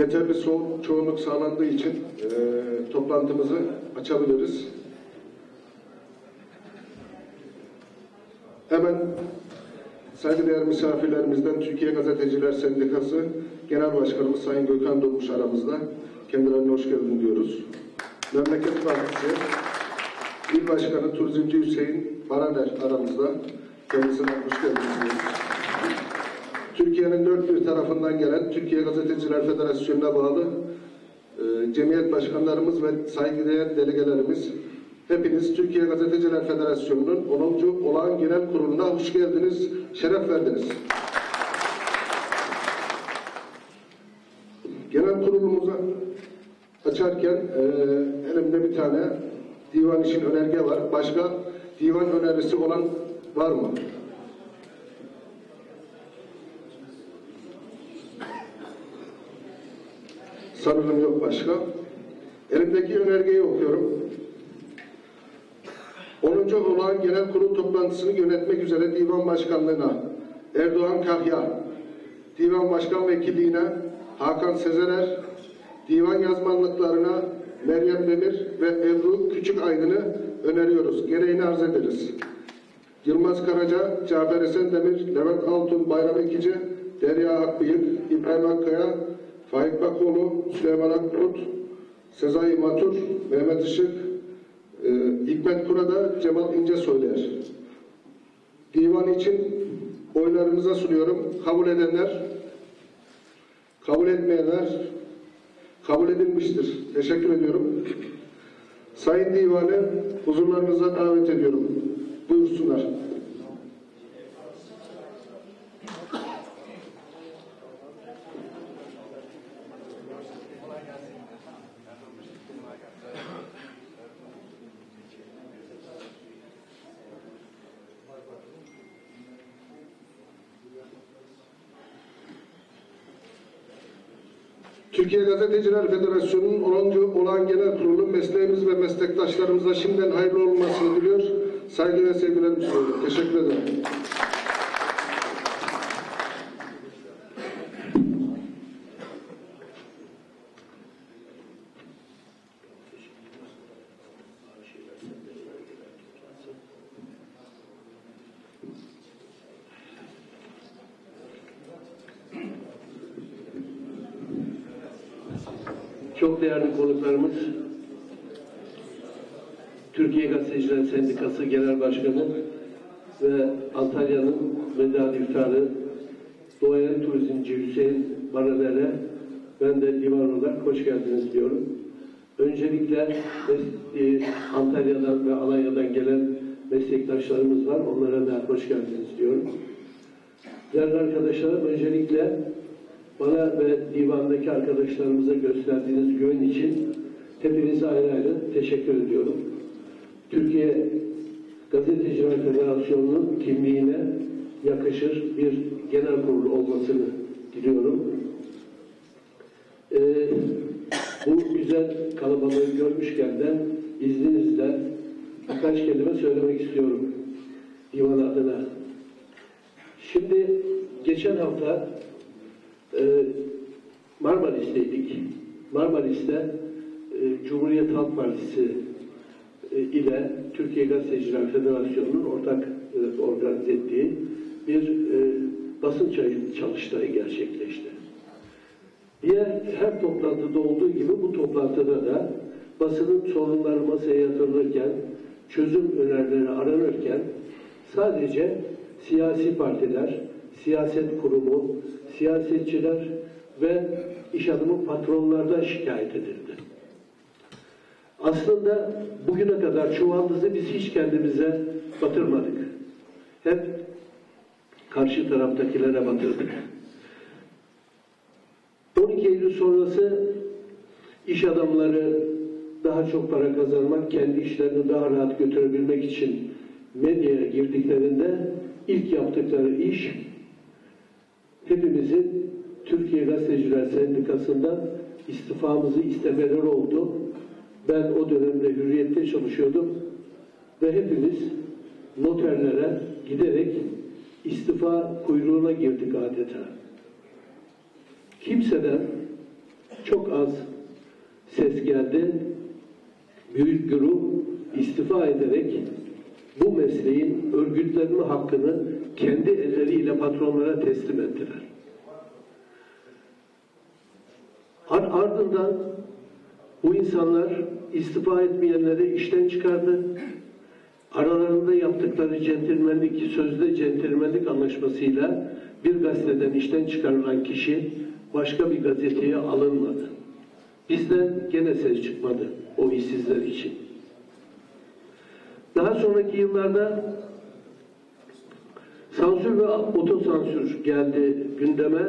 yeterli so- çoğunluk sağlandığı için e, toplantımızı açabiliriz. Hemen saygıdeğer misafirlerimizden Türkiye Gazeteciler Sendikası Genel Başkanımız Sayın Gökhan Durmuş aramızda. Kendilerine hoş geldin diyoruz. Memleket Partisi İl Başkanı Turizmci Hüseyin Baraner aramızda. Kendisine hoş geldiniz diyoruz. Türkiye'nin dört bir tarafından gelen Türkiye Gazeteciler Federasyonu'na bağlı e, cemiyet başkanlarımız ve saygıdeğer delegelerimiz hepiniz Türkiye Gazeteciler Federasyonu'nun 10. olağan genel kuruluna hoş geldiniz, şeref verdiniz. Genel kurulumuzu açarken e, elimde bir tane divan için önerge var. Başka divan önerisi olan var mı? Sanırım yok başka. Elimdeki önergeyi okuyorum. 10. olağan genel kurul toplantısını yönetmek üzere divan başkanlığına Erdoğan Kahya, divan başkan vekilliğine Hakan Sezerer, divan yazmanlıklarına Meryem Demir ve Ebru Küçük Aydın'ı öneriyoruz. Gereğini arz ederiz. Yılmaz Karaca, Cafer Esendemir, Levent Altun, Bayram Ekici, Derya Akbıyık, İbrahim Akkaya, Faik Bakoğlu, Süleyman Akbulut, Sezai Matur, Mehmet Işık, e, Hikmet Kurada, Cemal İnce Söyler. Divan için oylarınıza sunuyorum. Kabul edenler, kabul etmeyenler kabul edilmiştir. Teşekkür ediyorum. Sayın Divanı huzurlarınıza davet ediyorum. Buyursunlar. Türkiye Gazeteciler Federasyonu'nun 10. olan genel kurulu mesleğimiz ve meslektaşlarımıza şimdiden hayırlı olmasını diliyor. Saygı ve sevgilerimi sunuyorum. Teşekkür ederim. Değerli konuklarımız, Türkiye Gazeteciler Sendikası Genel Başkanı ve Antalya'nın veda iftarı Doğayan Turizmci Hüseyin Baraner'e ben de divan olarak hoş geldiniz diyorum. Öncelikle e, Antalya'dan ve Alanya'dan gelen meslektaşlarımız var. Onlara da hoş geldiniz diyorum. Değerli arkadaşlarım öncelikle bana ve divandaki arkadaşlarımıza gösterdiğiniz güven için hepinize ayrı ayrı teşekkür ediyorum. Türkiye Gazeteciler Federasyonu'nun kimliğine yakışır bir genel kurul olmasını diliyorum. Ee, bu güzel kalabalığı görmüşken de izninizle birkaç kelime söylemek istiyorum divan adına. Şimdi geçen hafta e, Marmaris'teydik. Marmaris'te e, Cumhuriyet Halk Partisi e, ile Türkiye Gazeteciler Federasyonu'nun ortak e, organize ettiği bir e, basın çalıştayı gerçekleşti. Diğer her toplantıda olduğu gibi bu toplantıda da basının sorunları masaya yatırılırken, çözüm önerileri aranırken sadece siyasi partiler, siyaset kurumu, siyasetçiler ve iş adamı patronlardan şikayet edildi. Aslında bugüne kadar çuvaldızı biz hiç kendimize batırmadık. Hep karşı taraftakilere batırdık. 12 Eylül sonrası iş adamları daha çok para kazanmak, kendi işlerini daha rahat götürebilmek için medyaya girdiklerinde ilk yaptıkları iş hepimizin Türkiye Gazeteciler Sendikası'ndan istifamızı istemeleri oldu. Ben o dönemde hürriyette çalışıyordum ve hepimiz noterlere giderek istifa kuyruğuna girdik adeta. Kimseden çok az ses geldi. Büyük grup istifa ederek bu mesleğin örgütlenme hakkını kendi elleriyle patronlara teslim ettiler. Ar- ardından bu insanlar istifa etmeyenleri işten çıkardı. Aralarında yaptıkları centilmenlik, sözde centilmenlik anlaşmasıyla bir gazeteden işten çıkarılan kişi başka bir gazeteye alınmadı. Bizden gene ses çıkmadı o işsizler için. Daha sonraki yıllarda sansür ve otosansür geldi gündeme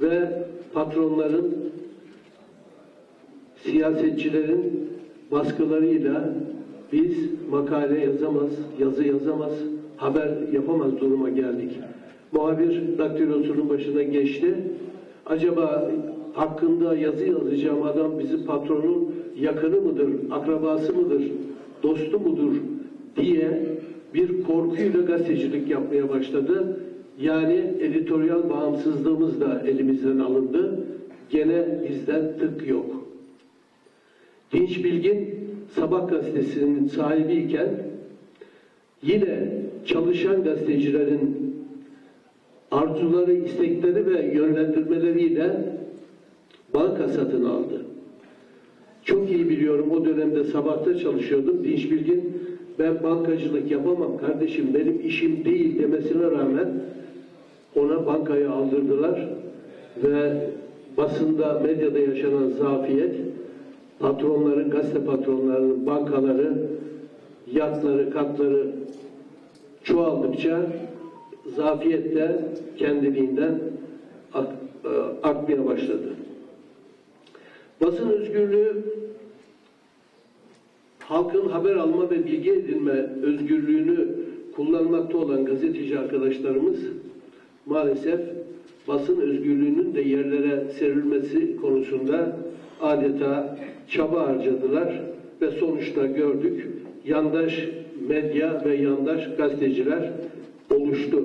ve patronların, siyasetçilerin baskılarıyla biz makale yazamaz, yazı yazamaz, haber yapamaz duruma geldik. Muhabir daktilosunun başına geçti. Acaba hakkında yazı yazacağım adam bizi patronun yakını mıdır, akrabası mıdır, dostu mudur diye bir korkuyla gazetecilik yapmaya başladı. Yani editoryal bağımsızlığımız da elimizden alındı. Gene bizden tık yok. Dinç Bilgin Sabah gazetesinin sahibiyken yine çalışan gazetecilerin arzuları, istekleri ve yönlendirmeleriyle banka satın aldı. Çok iyi biliyorum o dönemde sabahta çalışıyordum. Dinç Bilgin ben bankacılık yapamam kardeşim benim işim değil demesine rağmen ona bankayı aldırdılar ve basında, medyada yaşanan zafiyet patronların, gazete patronlarının bankaları, yatları, katları çoğaldıkça zafiyet de kendiliğinden e, akmaya başladı. Basın özgürlüğü halkın haber alma ve bilgi edinme özgürlüğünü kullanmakta olan gazeteci arkadaşlarımız maalesef basın özgürlüğünün de yerlere serilmesi konusunda adeta çaba harcadılar ve sonuçta gördük yandaş medya ve yandaş gazeteciler oluştu.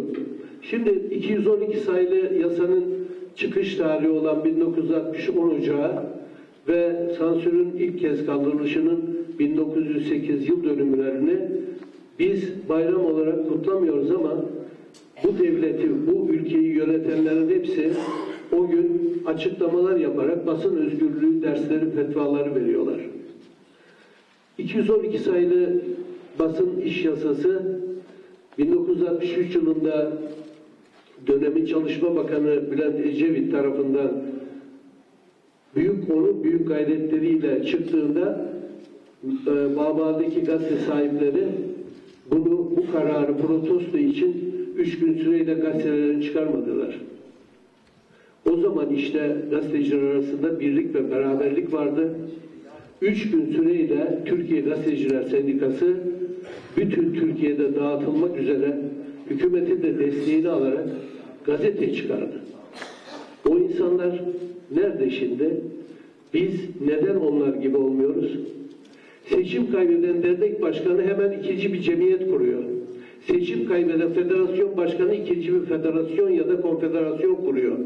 Şimdi 212 sayılı yasanın çıkış tarihi olan 1960 10 Ocağı ve sansürün ilk kez kaldırılışının 1908 yıl dönümlerini biz bayram olarak kutlamıyoruz ama bu devleti, bu ülkeyi yönetenlerin hepsi o gün açıklamalar yaparak basın özgürlüğü dersleri, fetvaları veriyorlar. 212 sayılı basın iş yasası 1963 yılında dönemin Çalışma Bakanı Bülent Ecevit tarafından büyük onu büyük gayretleriyle çıktığında e, Baba'daki gazete sahipleri bunu bu kararı protesto için üç gün süreyle gazetelerini çıkarmadılar. O zaman işte gazeteciler arasında birlik ve beraberlik vardı. Üç gün süreyle Türkiye Gazeteciler Sendikası bütün Türkiye'de dağıtılmak üzere hükümetin de desteğini alarak gazete çıkardı. O insanlar nerede şimdi? Biz neden onlar gibi olmuyoruz? Seçim kaybeden dernek başkanı hemen ikinci bir cemiyet kuruyor. Seçim kaybeden federasyon başkanı ikinci bir federasyon ya da konfederasyon kuruyor.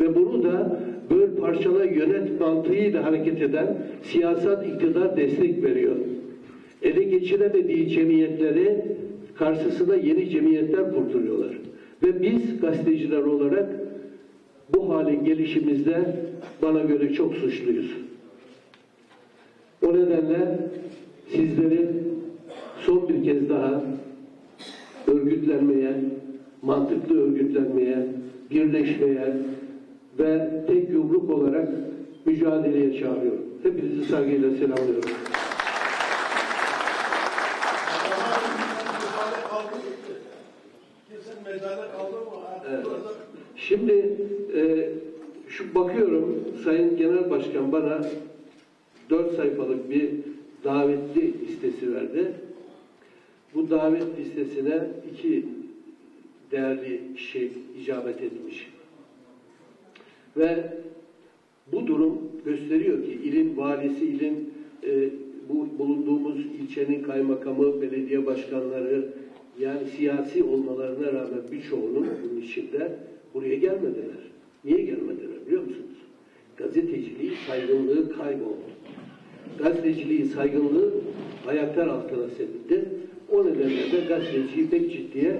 Ve bunu da böl parçala yönet mantığıyla hareket eden siyasal iktidar destek veriyor. Ele geçiremediği cemiyetleri karşısına yeni cemiyetler kurduruyorlar. Ve biz gazeteciler olarak bu halin gelişimizde bana göre çok suçluyuz. O nedenle sizleri son bir kez daha örgütlenmeye, mantıklı örgütlenmeye, birleşmeye ve tek yumruk olarak mücadeleye çağırıyorum. Hepinizi saygıyla selamlıyorum. Kesin mezara kaldı mı? Evet. Şimdi e, şu bakıyorum Sayın Genel Başkan bana dört sayfalık bir davetli listesi verdi. Bu davet listesine iki değerli kişi icabet etmiş. Ve bu durum gösteriyor ki ilin valisi, ilin e, bu bulunduğumuz ilçenin kaymakamı, belediye başkanları yani siyasi olmalarına rağmen birçoğunun bunun içinde buraya gelmediler. Niye gelmediler biliyor musunuz? gazeteciliği saygınlığı kayboldu. Gazeteciliği saygınlığı ayaklar altına serildi. O nedenle de gazeteciyi pek ciddiye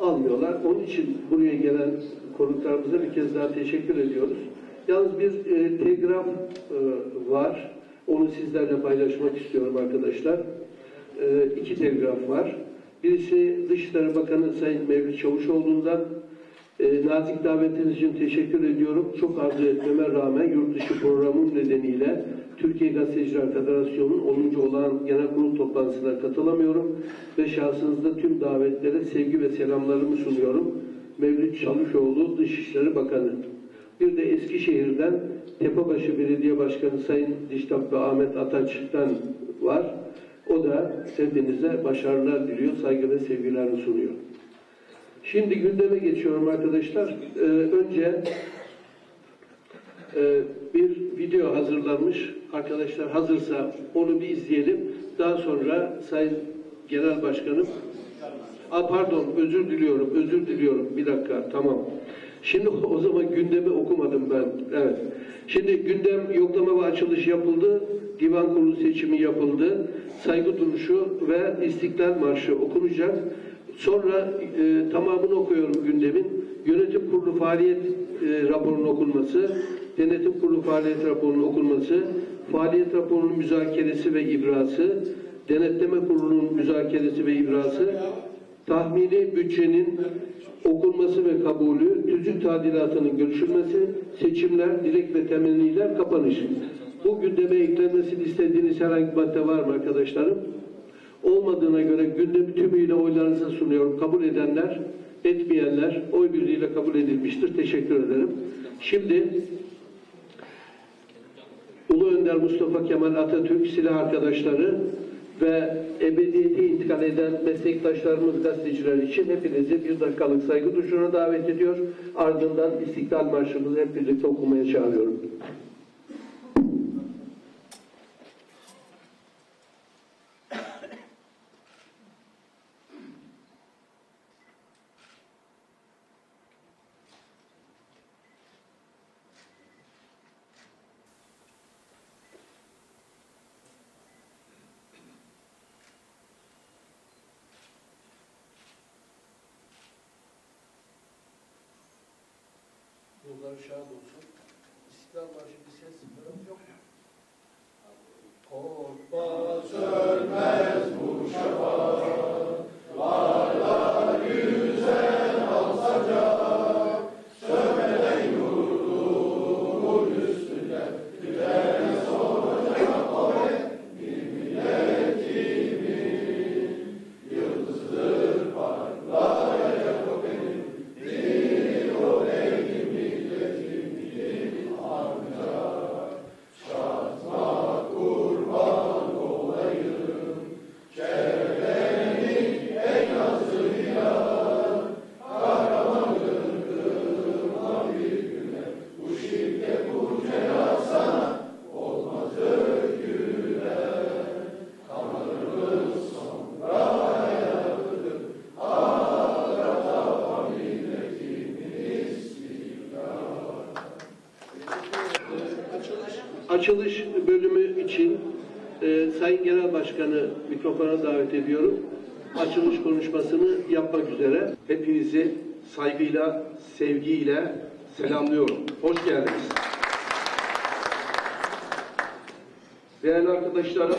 almıyorlar. Onun için buraya gelen konuklarımıza bir kez daha teşekkür ediyoruz. Yalnız bir e, telgraf e, var. Onu sizlerle paylaşmak istiyorum arkadaşlar. E, iki telgraf var. Birisi Dışişleri Bakanı Sayın Mevlüt Çavuşoğlu'ndan e, nazik davetiniz için teşekkür ediyorum. Çok arzu etmeme rağmen yurt dışı programım nedeniyle Türkiye Gazeteciler Federasyonu'nun 10. olan genel kurul toplantısına katılamıyorum ve şahsınızda tüm davetlere sevgi ve selamlarımı sunuyorum. Mevlüt Çavuşoğlu Dışişleri Bakanı. Bir de Eskişehir'den Tepebaşı Belediye Başkanı Sayın Diştap ve Ahmet Ataç'tan var. O da hepinize başarılar diliyor, saygı ve sevgilerini sunuyor. Şimdi gündeme geçiyorum arkadaşlar. Ee, önce e, bir video hazırlanmış. Arkadaşlar hazırsa onu bir izleyelim. Daha sonra Sayın Genel Başkanım Aa, pardon özür diliyorum, özür diliyorum. Bir dakika, tamam. Şimdi o zaman gündemi okumadım ben. Evet. Şimdi gündem yoklama ve açılış yapıldı. Divan kurulu seçimi yapıldı. Saygı duruşu ve İstiklal Marşı okunacak. Sonra e, tamamını okuyorum gündemin. Yönetim kurulu faaliyet e, raporunun okunması, denetim kurulu faaliyet raporunun okunması, faaliyet raporunun müzakeresi ve ibrası, denetleme kurulunun müzakeresi ve ibrası, tahmini bütçenin okunması ve kabulü, tüzük tadilatının görüşülmesi, seçimler, dilek ve temenniler, kapanış. Bu gündeme eklenmesini istediğiniz herhangi bir madde var mı arkadaşlarım? Olmadığına göre gündemi tümüyle oylarınıza sunuyorum. Kabul edenler, etmeyenler oy birliğiyle kabul edilmiştir. Teşekkür ederim. Şimdi Ulu Önder Mustafa Kemal Atatürk silah arkadaşları ve ebediyete intikal eden meslektaşlarımız gazeteciler için hepinizi bir dakikalık saygı duruşuna davet ediyor. Ardından İstiklal Marşımızı hep birlikte okumaya çağırıyorum. Shabbos Shalom. Mikrofona davet ediyorum. Açılış konuşmasını yapmak üzere. Hepinizi saygıyla, sevgiyle selamlıyorum. Hoş geldiniz. Değerli arkadaşlarım,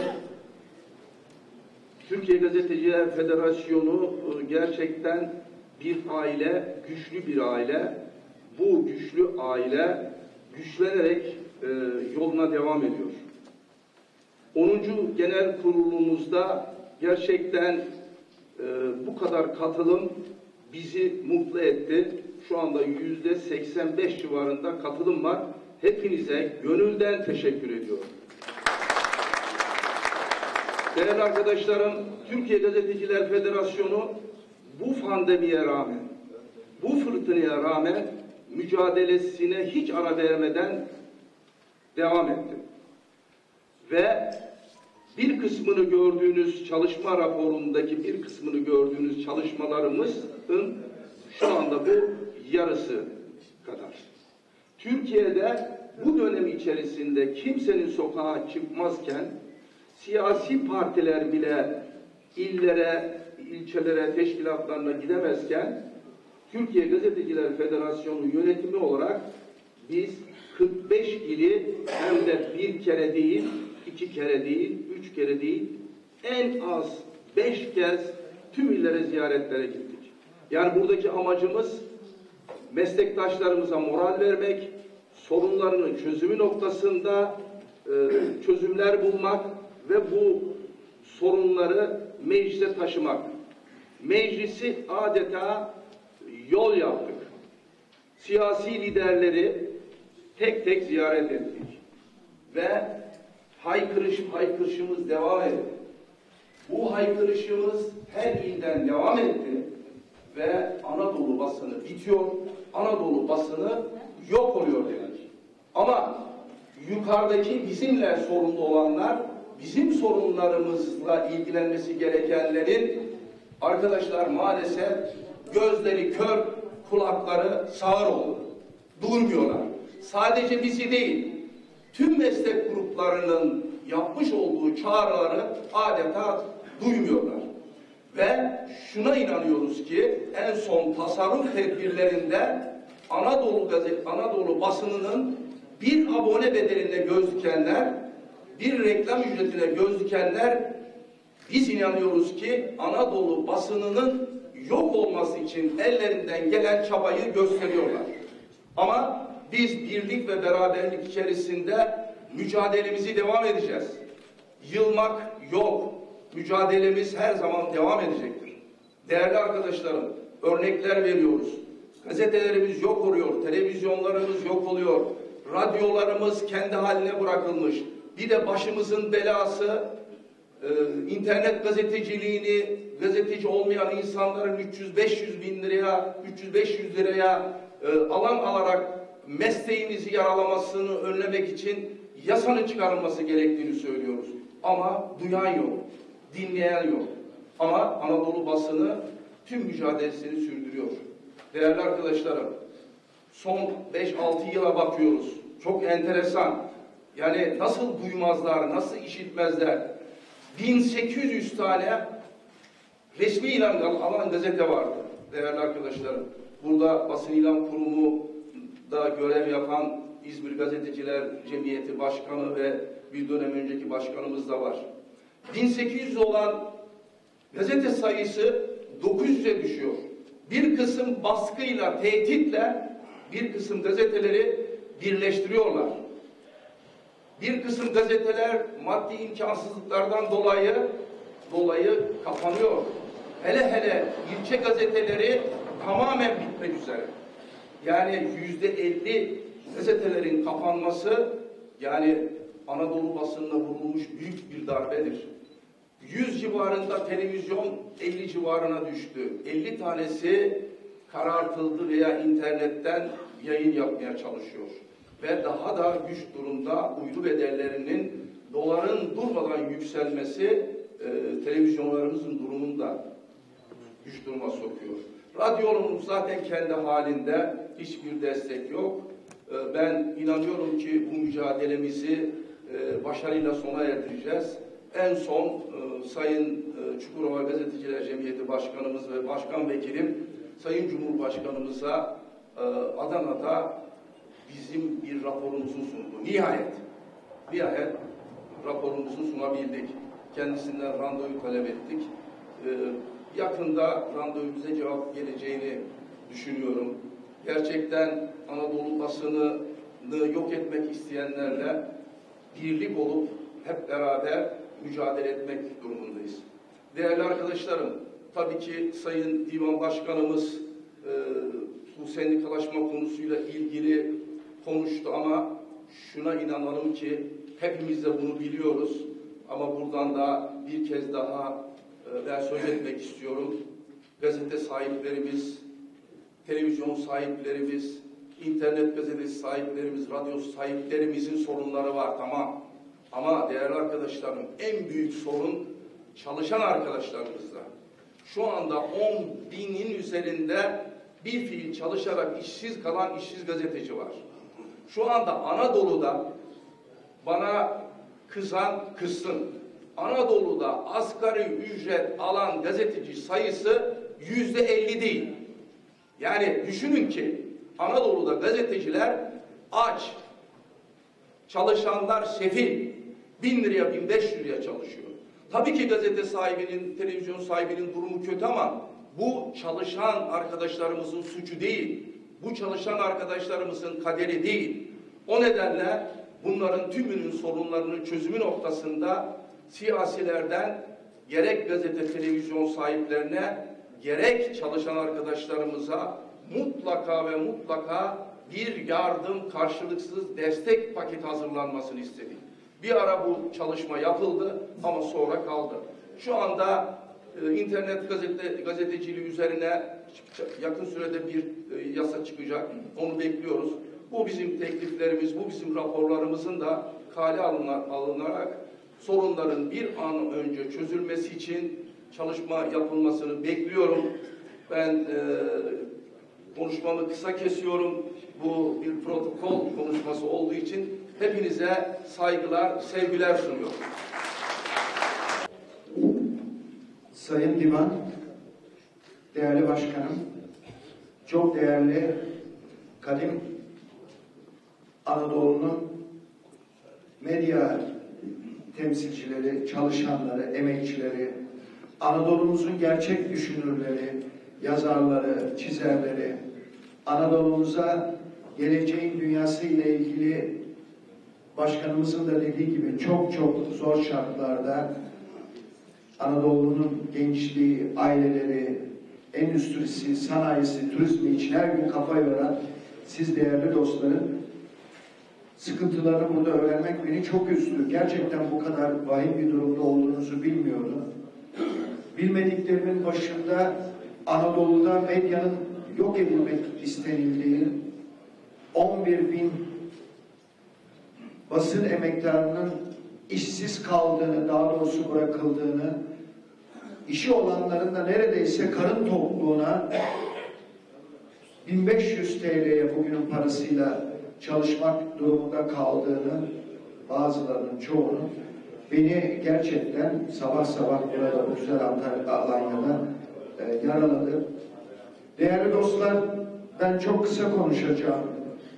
Türkiye Gazeteciler Federasyonu e, gerçekten bir aile, güçlü bir aile. Bu güçlü aile güçlenerek e, yoluna devam ediyor. 10. Genel Kurulumuzda gerçekten e, bu kadar katılım bizi mutlu etti. Şu anda yüzde 85 civarında katılım var. Hepinize gönülden teşekkür ediyorum. Değerli arkadaşlarım, Türkiye Gazeteciler Federasyonu bu pandemiye rağmen, bu fırtınaya rağmen mücadelesine hiç ara vermeden devam etti. Ve bir kısmını gördüğünüz çalışma raporundaki bir kısmını gördüğünüz çalışmalarımızın şu anda bu yarısı kadar. Türkiye'de bu dönem içerisinde kimsenin sokağa çıkmazken siyasi partiler bile illere, ilçelere, teşkilatlarına gidemezken Türkiye Gazeteciler Federasyonu yönetimi olarak biz 45 ili hem de bir kere değil, iki kere değil, üç kere değil, en az beş kez tüm illere ziyaretlere gittik. Yani buradaki amacımız meslektaşlarımıza moral vermek, sorunlarının çözümü noktasında e, çözümler bulmak ve bu sorunları meclise taşımak. Meclisi adeta yol yaptık. Siyasi liderleri tek tek ziyaret ettik. Ve haykırış haykırışımız devam etti. Bu haykırışımız her ilden devam etti ve Anadolu basını bitiyor, Anadolu basını yok oluyor dedik. Ama yukarıdaki bizimle sorunlu olanlar, bizim sorunlarımızla ilgilenmesi gerekenlerin arkadaşlar maalesef gözleri kör, kulakları sağır oldu. Durmuyorlar. Sadece bizi değil, tüm meslek gruplarının yapmış olduğu çağrıları adeta duymuyorlar. Ve şuna inanıyoruz ki en son tasarruf tedbirlerinde Anadolu gazet Anadolu basınının bir abone bedelinde gözükenler, bir reklam ücretine gözükenler biz inanıyoruz ki Anadolu basınının yok olması için ellerinden gelen çabayı gösteriyorlar. Ama biz birlik ve beraberlik içerisinde mücadelemizi devam edeceğiz. Yılmak yok. Mücadelemiz her zaman devam edecektir. Değerli arkadaşlarım, örnekler veriyoruz. Gazetelerimiz yok oluyor, televizyonlarımız yok oluyor, radyolarımız kendi haline bırakılmış. Bir de başımızın belası e, internet gazeteciliğini gazeteci olmayan insanların 300-500 bin liraya 300-500 liraya e, alan alarak mesleğimizi yaralamasını önlemek için yasanın çıkarılması gerektiğini söylüyoruz. Ama duyan yok, dinleyen yok. Ama Anadolu basını tüm mücadelesini sürdürüyor. Değerli arkadaşlarım, son 5-6 yıla bakıyoruz. Çok enteresan. Yani nasıl duymazlar, nasıl işitmezler. 1800 tane resmi ilan alan gazete vardı değerli arkadaşlarım. Burada basın ilan kurumu da görev yapan İzmir Gazeteciler Cemiyeti Başkanı ve bir dönem önceki başkanımız da var. 1800 olan gazete sayısı 900'e düşüyor. Bir kısım baskıyla, tehditle bir kısım gazeteleri birleştiriyorlar. Bir kısım gazeteler maddi imkansızlıklardan dolayı dolayı kapanıyor. Hele hele ilçe gazeteleri tamamen bitmek üzere. Yani yüzde elli gazetelerin kapanması yani Anadolu basınına vurulmuş büyük bir darbedir. 100 civarında televizyon 50 civarına düştü. 50 tanesi karartıldı veya internetten yayın yapmaya çalışıyor. Ve daha da güç durumda uydu bedellerinin doların durmadan yükselmesi e, televizyonlarımızın durumunda güç duruma sokuyor. Radyonumuz zaten kendi halinde hiçbir destek yok. E, ben inanıyorum ki bu mücadelemizi e, başarıyla sona erdireceğiz. En son e, Sayın e, Çukurova Gazeteciler Cemiyeti Başkanımız ve Başkan Vekilim Sayın Cumhurbaşkanımıza Adana'da bizim bir raporumuzu sundu. Nihayet, nihayet raporumuzu sunabildik. Kendisinden randevu talep ettik. Yakında randevumuza cevap geleceğini düşünüyorum. Gerçekten Anadolu basını yok etmek isteyenlerle birlik olup hep beraber mücadele etmek durumundayız. Değerli arkadaşlarım, tabii ki Sayın Divan Başkanımız e, bu sendikalaşma konusuyla ilgili konuştu ama şuna inanalım ki hepimiz de bunu biliyoruz. Ama buradan da bir kez daha e, ben söz etmek istiyorum. Gazete sahiplerimiz, televizyon sahiplerimiz, internet gazetesi sahiplerimiz, radyo sahiplerimizin sorunları var tamam. Ama değerli arkadaşlarım en büyük sorun çalışan arkadaşlarımızda. Şu anda 10 binin üzerinde bir fiil çalışarak işsiz kalan işsiz gazeteci var. Şu anda Anadolu'da bana kızan kızsın. Anadolu'da asgari ücret alan gazeteci sayısı yüzde elli değil. Yani düşünün ki Anadolu'da gazeteciler aç, çalışanlar sefil, bin liraya bin beş liraya çalışıyor. Tabii ki gazete sahibinin, televizyon sahibinin durumu kötü ama bu çalışan arkadaşlarımızın suçu değil. Bu çalışan arkadaşlarımızın kaderi değil. O nedenle bunların tümünün sorunlarının çözümü noktasında siyasilerden gerek gazete televizyon sahiplerine gerek çalışan arkadaşlarımıza mutlaka ve mutlaka bir yardım karşılıksız destek paketi hazırlanmasını istedik. Bir ara bu çalışma yapıldı ama sonra kaldı. Şu anda e, internet gazete, gazeteciliği üzerine yakın sürede bir e, yasa çıkacak. Onu bekliyoruz. Bu bizim tekliflerimiz, bu bizim raporlarımızın da kale alınar, alınarak sorunların bir an önce çözülmesi için çalışma yapılmasını bekliyorum. Ben e, konuşmamı kısa kesiyorum. Bu bir protokol konuşması olduğu için hepinize saygılar, sevgiler sunuyorum. Sayın Divan, değerli başkanım, çok değerli kadim Anadolu'nun medya temsilcileri, çalışanları, emekçileri, Anadolu'muzun gerçek düşünürleri, yazarları, çizerleri, Anadolu'muza geleceğin dünyası ile ilgili başkanımızın da dediği gibi çok çok zor şartlarda Anadolu'nun gençliği, aileleri, endüstrisi, sanayisi, turizmi için her gün kafa yoran siz değerli dostlarım sıkıntılarını burada öğrenmek beni çok üzdü. Gerçekten bu kadar vahim bir durumda olduğunuzu bilmiyordum. Bilmediklerimin başında Anadolu'da medyanın yok edilmek istenildiği 11 bin basın emektarının işsiz kaldığını, daha doğrusu bırakıldığını, işi olanların da neredeyse karın tokluğuna 1500 TL'ye bugünün parasıyla çalışmak durumunda kaldığını, bazılarının çoğunun beni gerçekten sabah sabah burada bu güzel Antalya, Alanya'da e, yaraladı. Değerli dostlar, ben çok kısa konuşacağım.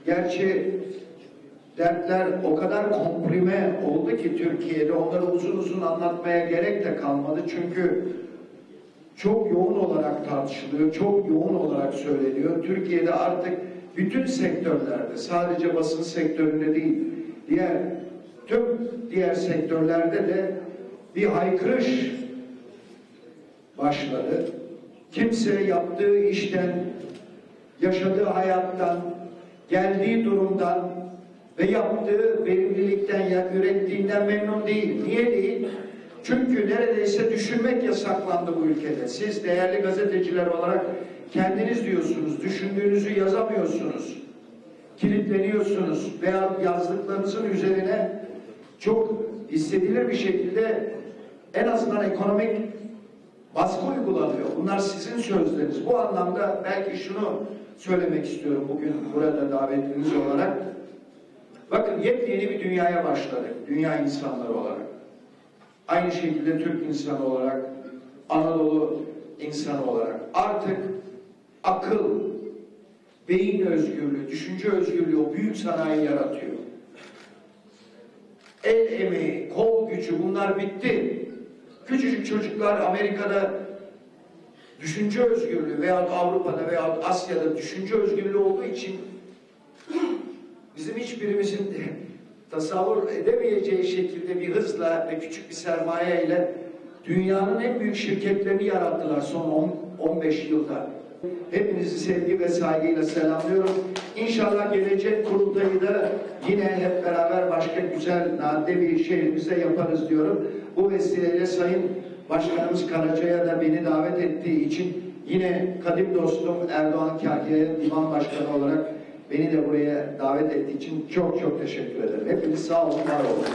Gerçi dertler o kadar komprime oldu ki Türkiye'de onları uzun uzun anlatmaya gerek de kalmadı. Çünkü çok yoğun olarak tartışılıyor, çok yoğun olarak söyleniyor. Türkiye'de artık bütün sektörlerde, sadece basın sektöründe değil, diğer tüm diğer sektörlerde de bir haykırış başladı. Kimse yaptığı işten, yaşadığı hayattan, geldiği durumdan ve yaptığı verimlilikten ya ürettiğinden memnun değil. Niye değil? Çünkü neredeyse düşünmek yasaklandı bu ülkede. Siz değerli gazeteciler olarak kendiniz diyorsunuz, düşündüğünüzü yazamıyorsunuz. Kilitleniyorsunuz veya yazdıklarınızın üzerine çok hissedilir bir şekilde en azından ekonomik baskı uygulanıyor. Bunlar sizin sözleriniz. Bu anlamda belki şunu söylemek istiyorum bugün burada davetliniz olarak. Bakın yepyeni bir dünyaya başladık. Dünya insanları olarak. Aynı şekilde Türk insanı olarak, Anadolu insanı olarak. Artık akıl, beyin özgürlüğü, düşünce özgürlüğü o büyük sanayi yaratıyor. El emeği, kol gücü bunlar bitti. Küçücük çocuklar Amerika'da düşünce özgürlüğü veya Avrupa'da veya Asya'da düşünce özgürlüğü olduğu için bizim hiçbirimizin tasavvur edemeyeceği şekilde bir hızla ve küçük bir sermaye ile dünyanın en büyük şirketlerini yarattılar son 10, 15 yılda. Hepinizi sevgi ve saygıyla selamlıyorum. İnşallah gelecek kurultayı da yine hep beraber başka güzel, nadide bir şehrimizde yaparız diyorum. Bu vesileyle Sayın Başkanımız Karaca'ya da beni davet ettiği için yine kadim dostum Erdoğan Kahya'ya divan başkanı olarak beni de buraya davet ettiği için çok çok teşekkür ederim. Hepiniz sağ olun, var olun.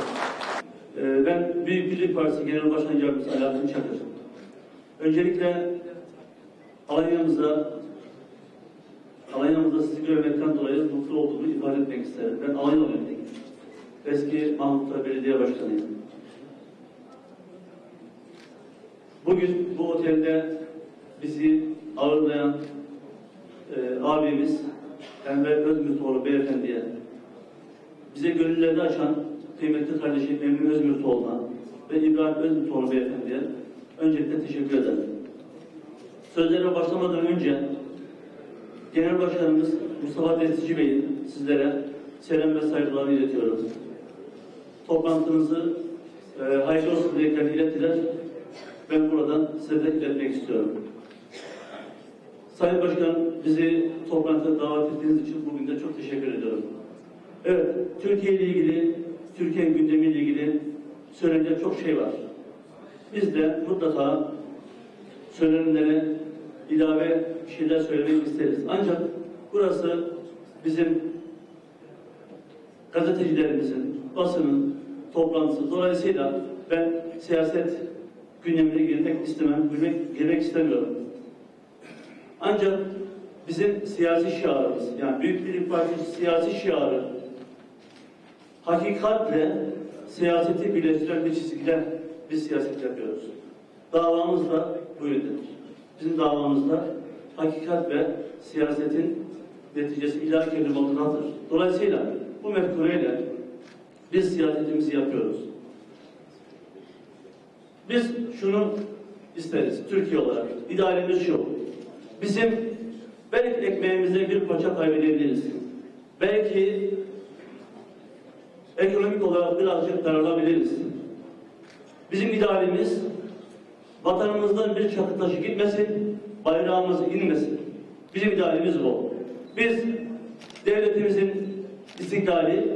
Ee, Ben Büyük Birlik Partisi Genel Başkan Yardımcısı Alaaddin Çakır. Öncelikle Alanya'mıza Alanya'mızda sizi görmekten dolayı mutlu olduğumu ifade etmek isterim. Ben Alanyalıyım. Eski Mahmutlar Belediye Başkanıyım. Bugün bu otelde bizi ağırlayan e, abimiz Enver Özmürtoğlu beyefendiye, bize gönüllerini açan kıymetli kardeşim Emin Özmürtoğlu'na ve İbrahim Özmürtoğlu beyefendiye öncelikle teşekkür ederim. Sözlerime başlamadan önce Genel Başkanımız Mustafa Destici Bey'in sizlere selam ve saygılarını iletiyorum. Toplantınızı e, hayırlı olsun dileklerini ilettiler. Ben buradan size de iletmek istiyorum. Sayın Başkan, bizi toplantıya davet ettiğiniz için bugün de çok teşekkür ediyorum. Evet, Türkiye ile ilgili, Türkiye'nin gündemiyle ilgili söylenecek çok şey var. Biz de mutlaka söylenenlere ilave şeyler söylemek isteriz. Ancak burası bizim gazetecilerimizin, basının toplantısı. Dolayısıyla ben siyaset gündemine girmek istemem, girmek, girmek istemiyorum. Ancak bizim siyasi şiarımız, yani Büyük Birlik Partisi siyasi şiarı hakikatle siyaseti birleştiren bir çizgide biz siyaset yapıyoruz. Davamız da bu yöndedir. Bizim davamızda hakikat ve siyasetin neticesi ilahi kelimatınadır. Dolayısıyla bu mefkureyle biz siyasetimizi yapıyoruz. Biz şunu isteriz Türkiye olarak. İdealimiz şu. Bizim belki ekmeğimizde bir parça kaybedebiliriz. Belki ekonomik olarak birazcık daralabiliriz. Bizim idealimiz vatanımızdan bir çakı taşı gitmesin, bayrağımız inmesin. Bizim idealimiz bu. Biz devletimizin istiklali,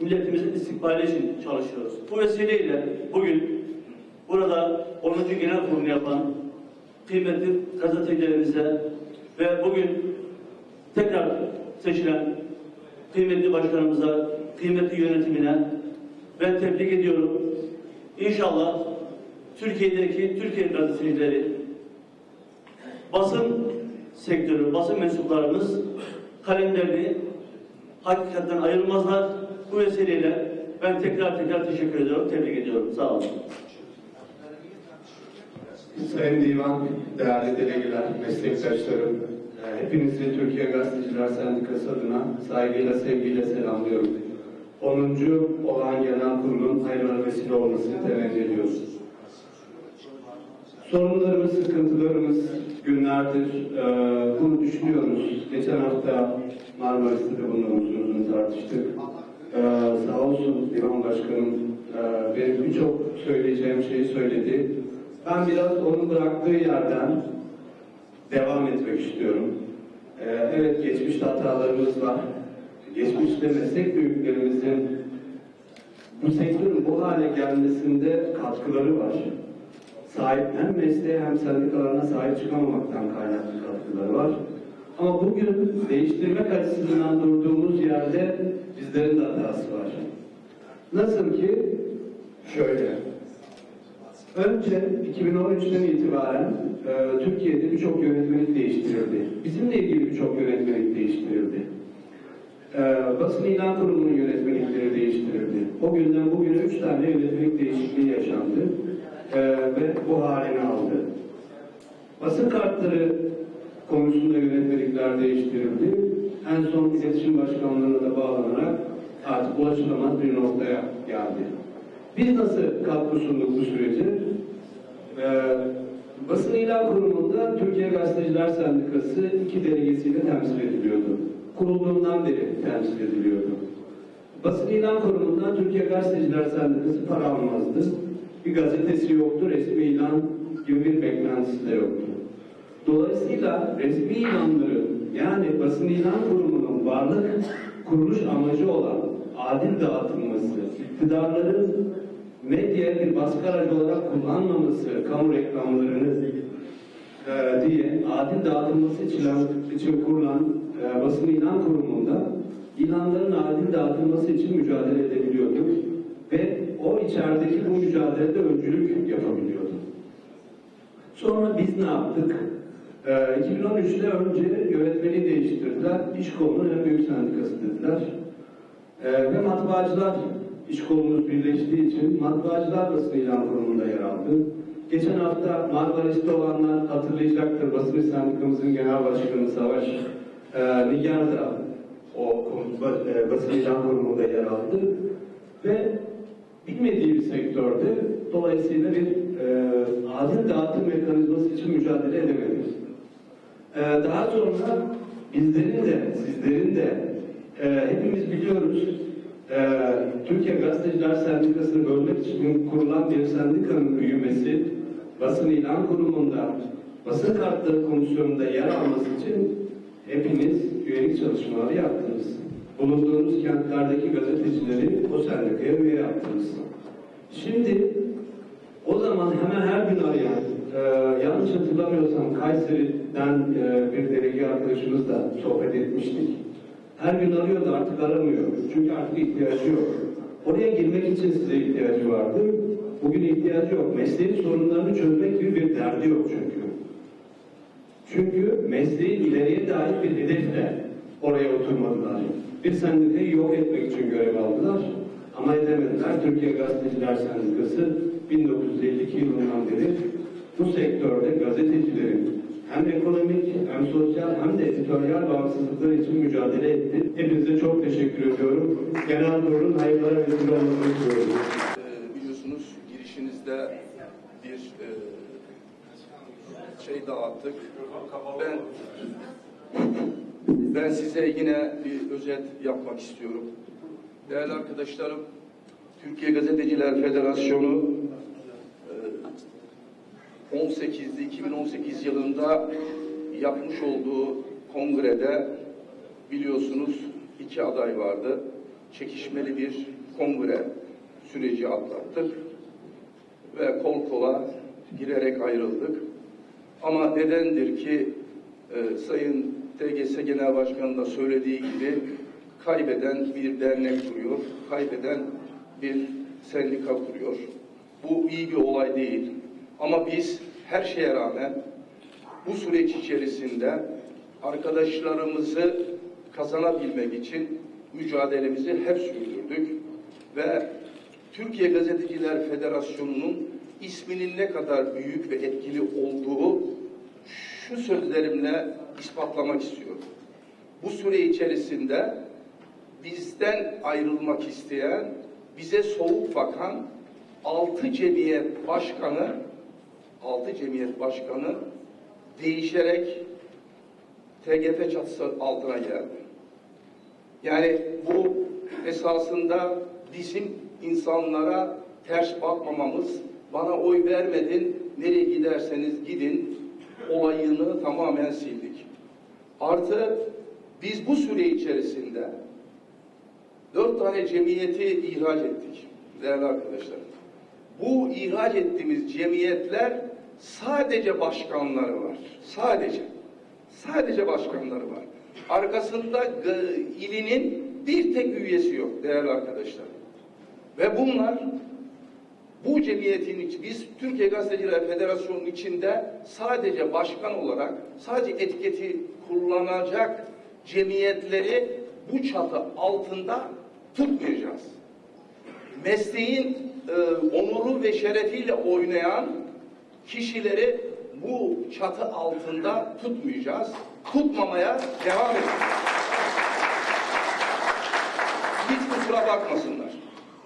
milletimizin istikbali için çalışıyoruz. Bu vesileyle bugün burada 10. Genel Kurulu yapan kıymetli gazetecilerimize ve bugün tekrar seçilen kıymetli başkanımıza, kıymetli yönetimine ben tebrik ediyorum. İnşallah Türkiye'deki Türkiye gazetecileri, basın sektörü, basın mensuplarımız kalemlerini hakikaten ayrılmazlar. Bu vesileyle ben tekrar tekrar teşekkür ediyorum, tebrik ediyorum. Sağ olun. Sayın Divan, değerli delegeler, meslektaşlarım, hepinizi Türkiye Gazeteciler Sendikası adına saygıyla, sevgiyle selamlıyorum. 10. olan genel kurulun hayırlara vesile olmasını temenni ediyoruz. Sorunlarımız, sıkıntılarımız günlerdir e, bunu düşünüyoruz. Geçen hafta Marmaris'te de bunu uzun uzun tartıştık. E, sağ olsun Divan Başkanım e, benim birçok söyleyeceğim şeyi söyledi. Ben biraz onun bıraktığı yerden devam etmek istiyorum. Ee, evet geçmişte hatalarımız var. Geçmişte meslek büyüklerimizin bu sektörün bu hale gelmesinde katkıları var. Sahip hem mesleğe hem sendikalarına sahip çıkamamaktan kaynaklı katkıları var. Ama bugün değiştirmek açısından durduğumuz yerde bizlerin de hatası var. Nasıl ki şöyle. Önce 2013'ten itibaren e, Türkiye'de birçok yönetmelik değiştirildi. Bizimle ilgili birçok yönetmelik değiştirildi. E, basın ilan kurumunun yönetmelikleri değiştirildi. O günden bugüne üç tane yönetmelik değişikliği yaşandı e, ve bu halini aldı. Basın kartları konusunda yönetmelikler değiştirildi. En son iletişim başkanlığına da bağlanarak artık ulaşılamaz bir noktaya geldi. Biz nasıl katkı sunduk bu sürece? Ee, basın ilan kurumunda Türkiye Gazeteciler Sendikası iki delegesiyle temsil ediliyordu. Kurulduğundan beri temsil ediliyordu. Basın ilan kurumundan Türkiye Gazeteciler Sendikası para almazdı. Bir gazetesi yoktu, resmi ilan gibi bir beklentisi de yoktu. Dolayısıyla resmi ilanların yani basın ilan kurumunun varlık kuruluş amacı olan adil dağıtılması, iktidarların medya bir baskı aracı olarak kullanmaması, kamu reklamlarını e, diye adil dağıtılması için, için kurulan e, basın ilan kurumunda ilanların adil dağıtılması için mücadele edebiliyorduk ve o içerideki bu mücadelede öncülük yapabiliyorduk. Sonra biz ne yaptık? Ee, 2013'te önce yönetmeni değiştirdiler. İş kolunun en büyük sendikası dediler. Ee, ve matbaacılar iş kolumuz birleştiği için matbaacılar basın ilan kurumunda yer aldı. Geçen hafta Marmaris'te olanlar hatırlayacaktır. Basın sendikamızın genel başkanı Savaş e, Nigar da o e, basın ilan kurumunda yer aldı. Ve bilmediği bir sektörde dolayısıyla bir e, adil dağıtım mekanizması için mücadele edemedi. Ee, daha sonra bizlerin de, sizlerin de e, hepimiz biliyoruz e, Türkiye Gazeteciler Sendikası'nı bölmek için kurulan bir sendikanın büyümesi basın ilan kurumunda basın kartları komisyonunda yer alması için hepiniz üyelik çalışmaları yaptınız. Bulunduğunuz kentlerdeki gazetecileri o sendikaya üye yaptınız. Şimdi o zaman hemen her gün arayan, e, yanlış hatırlamıyorsam Kayseri'den e, bir delege arkadaşımızla sohbet etmiştik. Her gün arıyordu artık aramıyor. Çünkü artık ihtiyacı yok. Oraya girmek için size ihtiyacı vardı. Bugün ihtiyacı yok. Mesleğin sorunlarını çözmek gibi bir derdi yok çünkü. Çünkü mesleğin ileriye dair bir hedefle oraya oturmadılar. Bir sendikayı yok etmek için görev aldılar ama edemediler. Türkiye Gazeteciler Sendikası 1952 yılından beri bu sektörde gazetecilerin hem ekonomik hem sosyal hem de editoryal bağımsızlıkları için mücadele etti. Hepinize çok teşekkür ediyorum. Genel kurulun hayırlara vesile olmasını diliyorum. Ee, biliyorsunuz girişinizde bir e, şey dağıttık. Ben ben size yine bir özet yapmak istiyorum. Değerli arkadaşlarım, Türkiye Gazeteciler Federasyonu e, 18'li 2018 yılında yapmış olduğu kongrede biliyorsunuz iki aday vardı. Çekişmeli bir kongre süreci atlattık ve kol kola girerek ayrıldık. Ama nedendir ki e, Sayın TGS Genel Başkanı da söylediği gibi kaybeden bir dernek kuruyor, kaybeden bir sendika kuruyor. Bu iyi bir olay değil. Ama biz her şeye rağmen bu süreç içerisinde arkadaşlarımızı kazanabilmek için mücadelemizi hep sürdürdük ve Türkiye Gazeteciler Federasyonu'nun isminin ne kadar büyük ve etkili olduğu şu sözlerimle ispatlamak istiyorum. Bu süre içerisinde bizden ayrılmak isteyen, bize soğuk bakan altı cemiyet başkanı, altı cemiyet başkanı değişerek TGF çatısı altına geldi. Yani bu esasında bizim insanlara ters bakmamamız, bana oy vermedin, nereye giderseniz gidin olayını tamamen sildik. Artı biz bu süre içerisinde dört tane cemiyeti ihraç ettik değerli arkadaşlar. Bu ihraç ettiğimiz cemiyetler sadece başkanları var. Sadece. Sadece başkanları var. Arkasında ilinin bir tek üyesi yok değerli arkadaşlar. Ve bunlar bu cemiyetin biz Türkiye Gazeteciler Federasyonu'nun içinde sadece başkan olarak sadece etiketi kullanacak cemiyetleri bu çatı altında tutmayacağız. Mesleğin e, onuru ve şerefiyle oynayan kişileri bu çatı altında tutmayacağız. Tutmamaya devam edeceğiz. Hiç kusura bakmasınlar.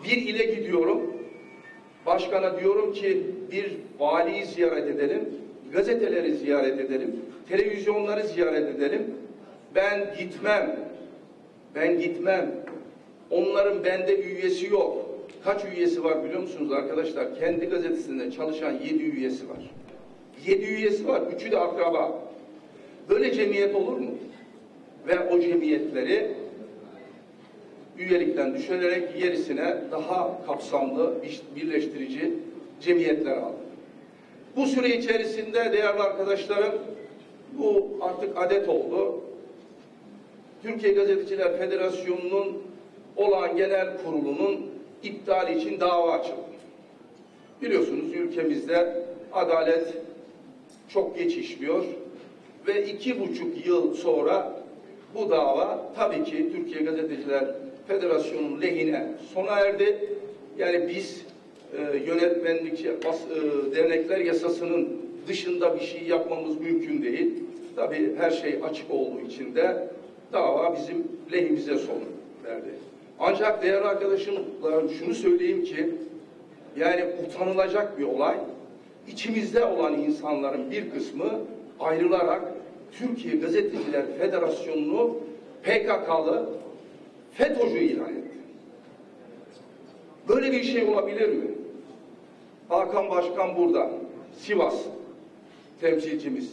Bir ile gidiyorum. Başkana diyorum ki bir valiyi ziyaret edelim, gazeteleri ziyaret edelim, televizyonları ziyaret edelim. Ben gitmem. Ben gitmem. Onların bende üyesi yok. Kaç üyesi var biliyor musunuz arkadaşlar? Kendi gazetesinde çalışan yedi üyesi var. Yedi üyesi var. Üçü de akraba. Böyle cemiyet olur mu? Ve o cemiyetleri üyelikten düşürerek yerisine daha kapsamlı, birleştirici cemiyetler aldı. Bu süre içerisinde değerli arkadaşlarım, bu artık adet oldu. Türkiye Gazeteciler Federasyonu'nun olan genel kurulunun iptali için dava açıldı. Biliyorsunuz ülkemizde adalet çok geç işliyor ve iki buçuk yıl sonra bu dava tabii ki Türkiye Gazeteciler Federasyonu'nun lehine sona erdi. Yani biz e, yönetmenlik, e, dernekler yasasının dışında bir şey yapmamız mümkün değil. Tabii her şey açık olduğu için de dava bizim lehimize son verdi. Ancak değerli arkadaşımlar şunu söyleyeyim ki yani utanılacak bir olay. İçimizde olan insanların bir kısmı ayrılarak Türkiye Gazeteciler Federasyonu'nu PKK'lı FETÖ'cü ilan etti. Böyle bir şey olabilir mi? Hakan Başkan burada. Sivas temsilcimiz.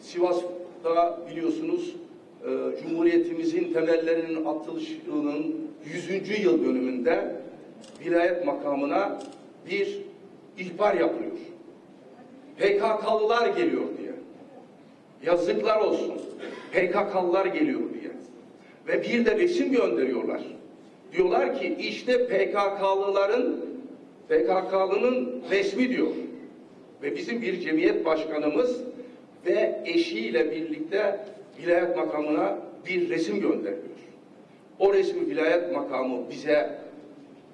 Sivas'ta biliyorsunuz e, Cumhuriyetimizin temellerinin atılışının 100. yıl dönümünde vilayet makamına bir ihbar yapılıyor. PKK'lılar geliyor diye. Yazıklar olsun. PKK'lılar geliyor diye. Ve bir de resim gönderiyorlar. Diyorlar ki işte PKK'lıların PKK'lının resmi diyor. Ve bizim bir cemiyet başkanımız ve eşiyle birlikte vilayet makamına bir resim gönderiyor. O resmi vilayet makamı bize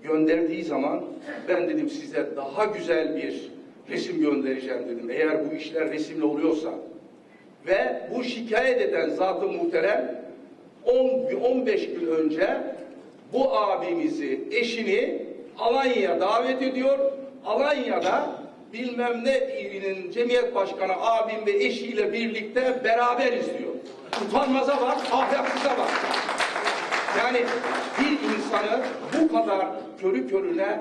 gönderdiği zaman ben dedim size daha güzel bir resim göndereceğim dedim. Eğer bu işler resimle oluyorsa ve bu şikayet eden zat-ı muhterem 10-15 gün önce bu abimizi, eşini Alanya'ya davet ediyor. Alanya'da bilmem ne ilinin cemiyet başkanı abim ve eşiyle birlikte beraber izliyor. Utanmaza bak, ahlaksıza bak. Yani bir insanı bu kadar körü körüne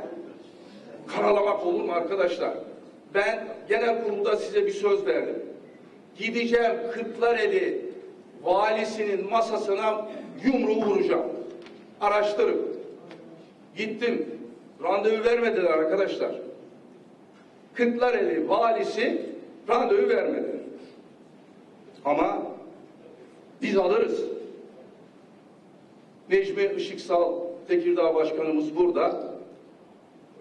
karalamak olur mu arkadaşlar? Ben genel kurulda size bir söz verdim. Gideceğim Kırklareli valisinin masasına yumruğu vuracağım. Araştırın. Gittim. Randevu vermediler arkadaşlar. Kırklareli valisi randevu vermedi. Ama biz alırız. Necmi Işıksal Tekirdağ Başkanımız burada.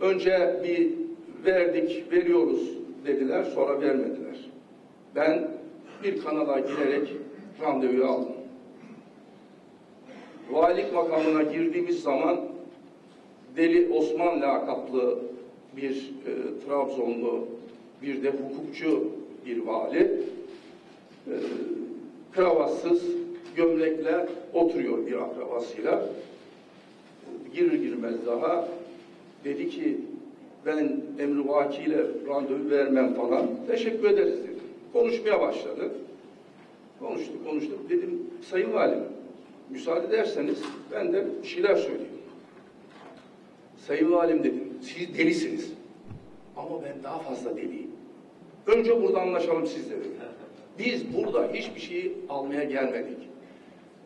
Önce bir verdik, veriyoruz dediler, sonra vermediler. Ben bir kanala girerek randevu aldım. Valilik makamına girdiğimiz zaman Deli Osman lakaplı bir e, Trabzonlu bir de hukukçu bir vali e, kravatsız gömlekle oturuyor bir akrabasıyla girir girmez daha dedi ki ben emri vakiyle randevu vermem falan teşekkür ederiz dedi. Konuşmaya başladı. Konuştuk konuştuk dedim sayın valim müsaade ederseniz ben de bir şeyler söyleyeyim. Sayın Valim dedim, siz delisiniz. Ama ben daha fazla deliyim. Önce burada anlaşalım sizle dedim. Biz burada hiçbir şeyi almaya gelmedik.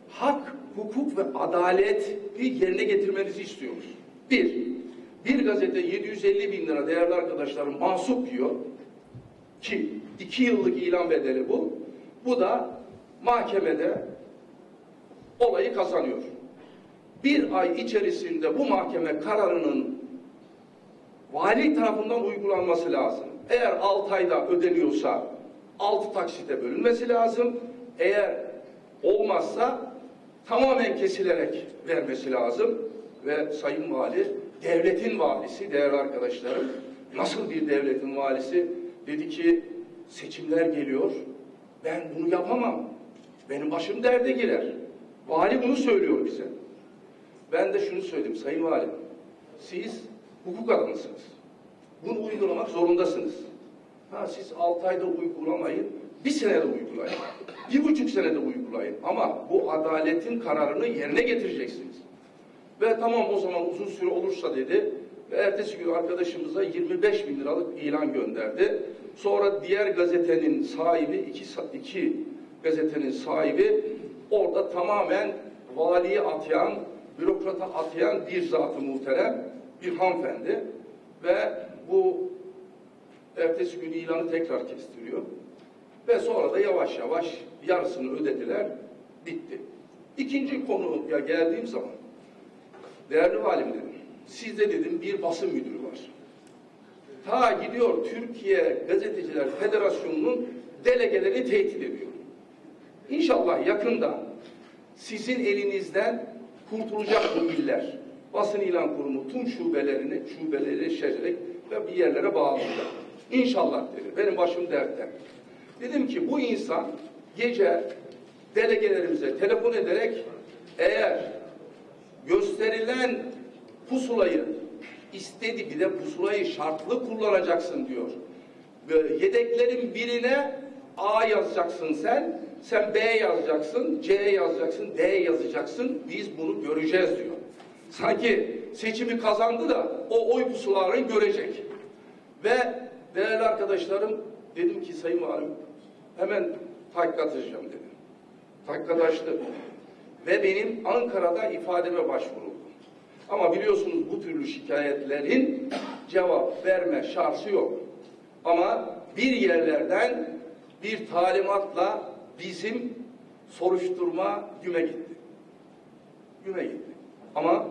Hak, hukuk ve adalet yerine getirmenizi istiyoruz. Bir, bir gazete 750 bin lira değerli arkadaşlarım mansup diyor ki iki yıllık ilan bedeli bu. Bu da mahkemede olayı kazanıyor bir ay içerisinde bu mahkeme kararının vali tarafından uygulanması lazım. Eğer 6 ayda ödeniyorsa 6 taksite bölünmesi lazım. Eğer olmazsa tamamen kesilerek vermesi lazım. Ve Sayın Vali, devletin valisi değerli arkadaşlarım, nasıl bir devletin valisi? Dedi ki seçimler geliyor, ben bunu yapamam. Benim başım derde girer. Vali bunu söylüyor bize. Ben de şunu söyledim Sayın Valim. Siz hukuk adamısınız. Bunu uygulamak zorundasınız. Ha siz altı ayda uygulamayın, bir senede uygulayın. Bir buçuk senede uygulayın. Ama bu adaletin kararını yerine getireceksiniz. Ve tamam o zaman uzun süre olursa dedi. Ve ertesi gün arkadaşımıza 25 bin liralık ilan gönderdi. Sonra diğer gazetenin sahibi, iki, iki gazetenin sahibi orada tamamen valiyi atayan bürokrata atayan bir zatı muhterem bir hanımefendi ve bu ertesi gün ilanı tekrar kestiriyor. Ve sonra da yavaş yavaş yarısını ödediler, bitti. İkinci konuya geldiğim zaman, değerli valim dedim, sizde dedim bir basın müdürü var. Ta gidiyor Türkiye Gazeteciler Federasyonu'nun delegeleri tehdit ediyor. İnşallah yakında sizin elinizden kurtulacak bu iller. Basın ilan kurumu tüm şubelerini, şubeleri şişecek ve bir yerlere bağlayacak. İnşallah dedi. Benim başım dertte. Dedim ki bu insan gece delegelerimize telefon ederek eğer gösterilen pusulayı istedi bir de pusulayı şartlı kullanacaksın diyor. Ve yedeklerin birine A yazacaksın sen, sen B yazacaksın, C yazacaksın, D yazacaksın. Biz bunu göreceğiz diyor. Sanki seçimi kazandı da o oy pusularını görecek. Ve değerli arkadaşlarım dedim ki Sayın Valim hemen takip atacağım dedim. Takip açtı. Ve benim Ankara'da ifademe başvuruldu. Ama biliyorsunuz bu türlü şikayetlerin cevap verme şansı yok. Ama bir yerlerden bir talimatla bizim soruşturma güme gitti. Güme gitti. Ama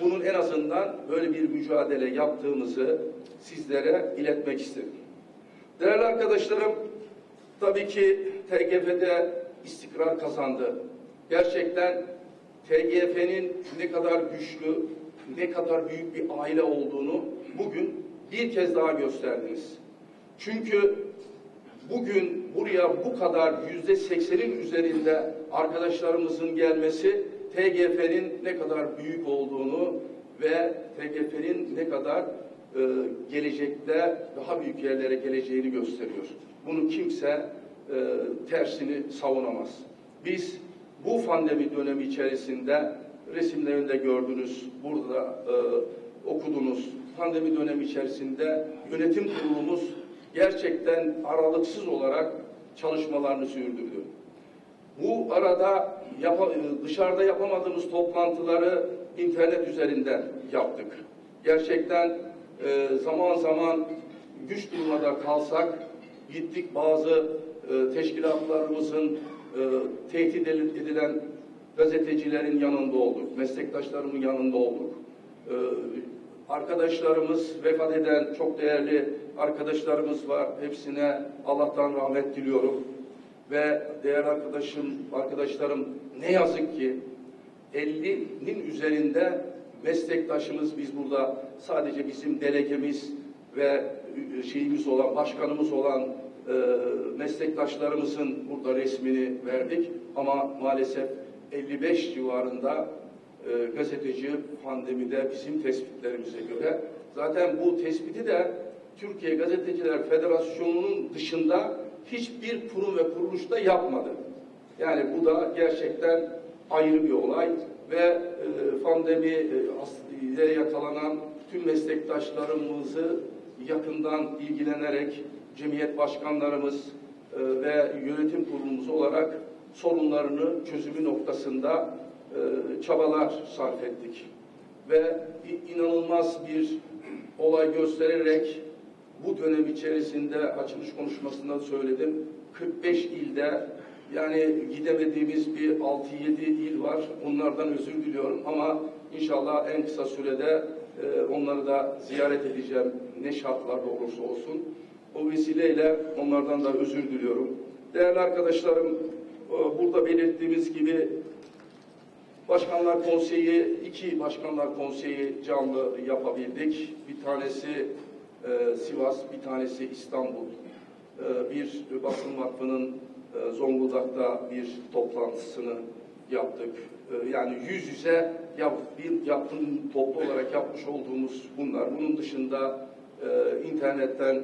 bunun en azından böyle bir mücadele yaptığımızı sizlere iletmek istedim. Değerli arkadaşlarım, tabii ki TGF'de istikrar kazandı. Gerçekten TGF'nin ne kadar güçlü, ne kadar büyük bir aile olduğunu bugün bir kez daha gösterdiniz. Çünkü bugün buraya bu kadar yüzde seksenin üzerinde arkadaşlarımızın gelmesi TGF'nin ne kadar büyük olduğunu ve TGF'nin ne kadar e, gelecekte daha büyük yerlere geleceğini gösteriyor. Bunu kimse e, tersini savunamaz. Biz bu pandemi dönemi içerisinde resimlerinde gördünüz, burada e, okudunuz. Pandemi dönemi içerisinde yönetim kurulumuz gerçekten aralıksız olarak çalışmalarını sürdürdü. Bu arada yapa, dışarıda yapamadığımız toplantıları internet üzerinden yaptık. Gerçekten e, zaman zaman güç durumda kalsak gittik bazı e, teşkilatlarımızın e, tehdit edilen gazetecilerin yanında olduk, meslektaşlarımın yanında olduk. E, arkadaşlarımız, vefat eden çok değerli arkadaşlarımız var. Hepsine Allah'tan rahmet diliyorum. Ve değerli arkadaşım, arkadaşlarım ne yazık ki 50'nin üzerinde meslektaşımız biz burada sadece bizim delegemiz ve şeyimiz olan, başkanımız olan e, meslektaşlarımızın burada resmini verdik. Ama maalesef 55 civarında e, gazeteci pandemide bizim tespitlerimize göre zaten bu tespiti de Türkiye Gazeteciler Federasyonu'nun dışında hiçbir kurum ve kuruluşta yapmadı. Yani bu da gerçekten ayrı bir olay ve e, pandemi e, yakalanan tüm meslektaşlarımızı yakından ilgilenerek cemiyet başkanlarımız e, ve yönetim kurulumuz olarak sorunlarını çözümü noktasında e, çabalar sarf ettik. Ve inanılmaz bir olay göstererek bu dönem içerisinde açılış konuşmasında söyledim. 45 ilde yani gidemediğimiz bir 6-7 il var. Onlardan özür diliyorum ama inşallah en kısa sürede e, onları da ziyaret edeceğim. Ne şartlarda olursa olsun. O vesileyle onlardan da özür diliyorum. Değerli arkadaşlarım, e, burada belirttiğimiz gibi Başkanlar Konseyi, iki Başkanlar Konseyi canlı yapabildik. Bir tanesi e, Sivas, bir tanesi İstanbul. E, bir basın vakfının e, Zonguldak'ta bir toplantısını yaptık. E, yani yüz yüze yap, bir yaptığım toplu olarak yapmış olduğumuz bunlar. Bunun dışında e, internetten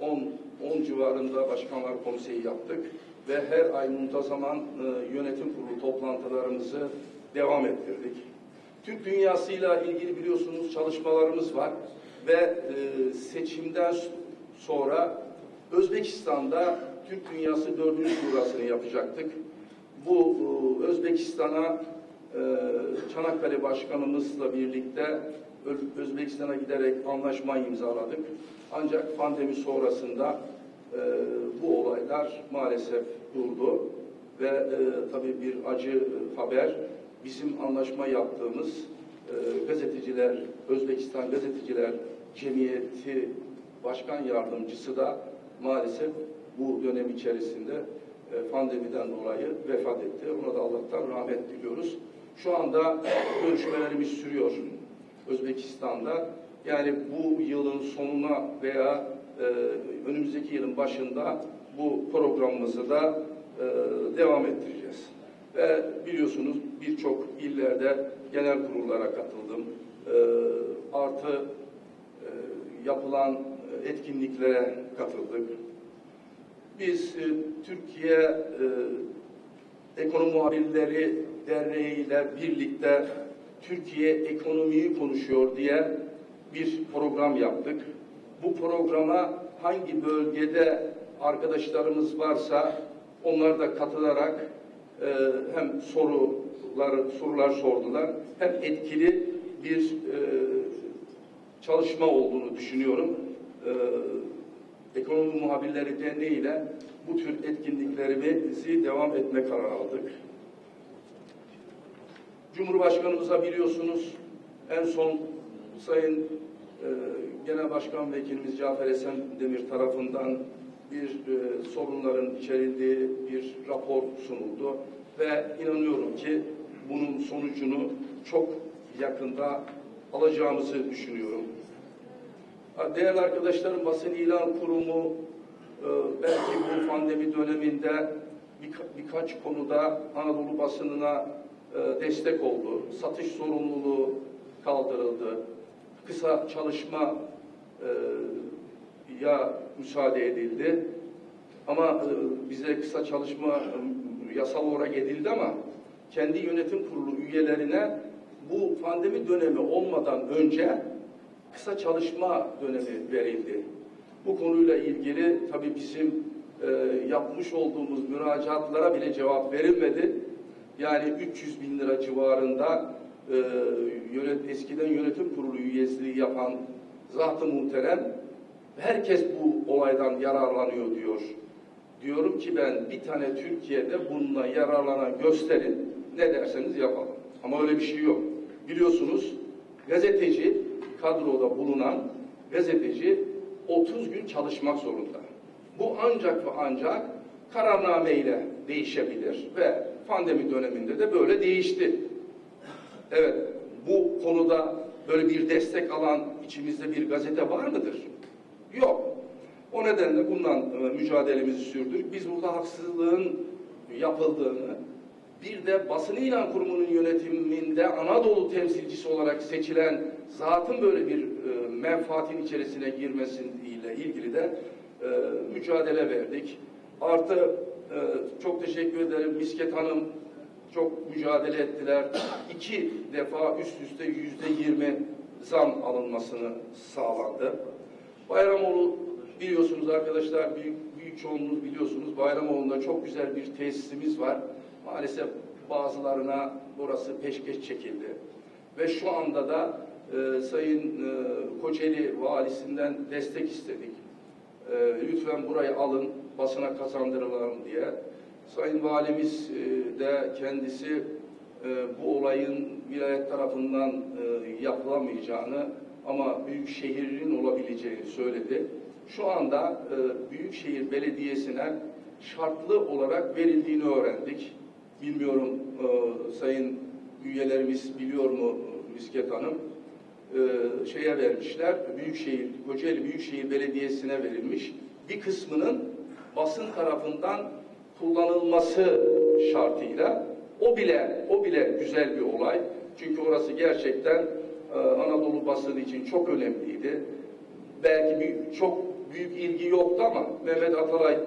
10 e, 10 civarında Başkanlar Konseyi yaptık ve her ay muntazaman e, yönetim kurulu toplantılarımızı devam ettirdik. Türk dünyasıyla ilgili biliyorsunuz çalışmalarımız var ve e, seçimden sonra Özbekistan'da Türk Dünyası dördüncü şurasını yapacaktık. Bu e, Özbekistan'a e, Çanakkale Başkanımızla birlikte Özbekistan'a giderek anlaşma imzaladık. Ancak pandemi sonrasında e, bu olaylar maalesef durdu ve e, tabii bir acı haber bizim anlaşma yaptığımız e, gazeteciler, Özbekistan Gazeteciler Cemiyeti Başkan Yardımcısı da maalesef bu dönem içerisinde e, pandemiden dolayı vefat etti. Ona da Allah'tan rahmet diliyoruz. Şu anda görüşmelerimiz sürüyor Özbekistan'da. Yani bu yılın sonuna veya e, önümüzdeki yılın başında bu programımızı da e, devam ettireceğiz. Ve biliyorsunuz birçok illerde genel kurullara katıldım. E, artı e, yapılan etkinliklere katıldık. Biz e, Türkiye e, Ekonomi Muhabirleri Derneği ile birlikte Türkiye ekonomiyi konuşuyor diye bir program yaptık. Bu programa hangi bölgede arkadaşlarımız varsa onlar da katılarak e, hem sorular sorular sordular hem etkili bir e, çalışma olduğunu düşünüyorum. E, Ekonomi Muhabirleri Derneği ile bu tür etkinliklerimizi devam etme kararı aldık. Cumhurbaşkanımıza biliyorsunuz en son Sayın e, Genel Başkan Vekilimiz Cafer Esen Demir tarafından bir e, sorunların içerildiği bir rapor sunuldu ve inanıyorum ki bunun sonucunu çok yakında alacağımızı düşünüyorum. Değerli arkadaşlarım basın ilan kurumu e, belki bu pandemi döneminde birka, birkaç konuda Anadolu basınına e, destek oldu. Satış sorumluluğu kaldırıldı. Kısa çalışma e, ya müsaade edildi. Ama bize kısa çalışma yasal olarak edildi ama kendi yönetim kurulu üyelerine bu pandemi dönemi olmadan önce kısa çalışma dönemi verildi. Bu konuyla ilgili tabii bizim e, yapmış olduğumuz müracaatlara bile cevap verilmedi. Yani 300 bin lira civarında e, yönet, eskiden yönetim kurulu üyesliği yapan zat-ı muhterem herkes bu olaydan yararlanıyor diyor. Diyorum ki ben bir tane Türkiye'de bununla yararlanan gösterin ne derseniz yapalım. Ama öyle bir şey yok. Biliyorsunuz gazeteci kadroda bulunan gazeteci 30 gün çalışmak zorunda. Bu ancak ve ancak kararnameyle değişebilir ve pandemi döneminde de böyle değişti. Evet, bu konuda böyle bir destek alan içimizde bir gazete var mıdır? Yok. O nedenle bundan e, mücadelemizi sürdürdük. Biz burada haksızlığın yapıldığını, bir de basın ilan kurumunun yönetiminde Anadolu temsilcisi olarak seçilen zatın böyle bir e, menfaatin içerisine girmesiyle ilgili de e, mücadele verdik. Artı e, çok teşekkür ederim Misket Hanım çok mücadele ettiler. İki defa üst üste yüzde yirmi zam alınmasını sağlandı. Bayramoğlu biliyorsunuz arkadaşlar büyük, büyük çoğunluğunuz biliyorsunuz Bayramoğlu'nda çok güzel bir tesisimiz var. Maalesef bazılarına burası peşkeş çekildi. Ve şu anda da e, Sayın e, Koçeli valisinden destek istedik. E, lütfen burayı alın, basına kazandırılalım diye. Sayın valimiz e, de kendisi e, bu olayın vilayet tarafından e, yapılamayacağını ama büyük şehrin olabileceğini söyledi. Şu anda e, Büyükşehir Belediyesi'ne şartlı olarak verildiğini öğrendik. Bilmiyorum sayın üyelerimiz biliyor mu Misket Hanım? E, şeye vermişler, Büyükşehir, Kocaeli Büyükşehir Belediyesi'ne verilmiş. Bir kısmının basın tarafından kullanılması şartıyla o bile o bile güzel bir olay. Çünkü orası gerçekten e, Anadolu basını için çok önemliydi. Belki bir, çok büyük ilgi yoktu ama Mehmet Atalay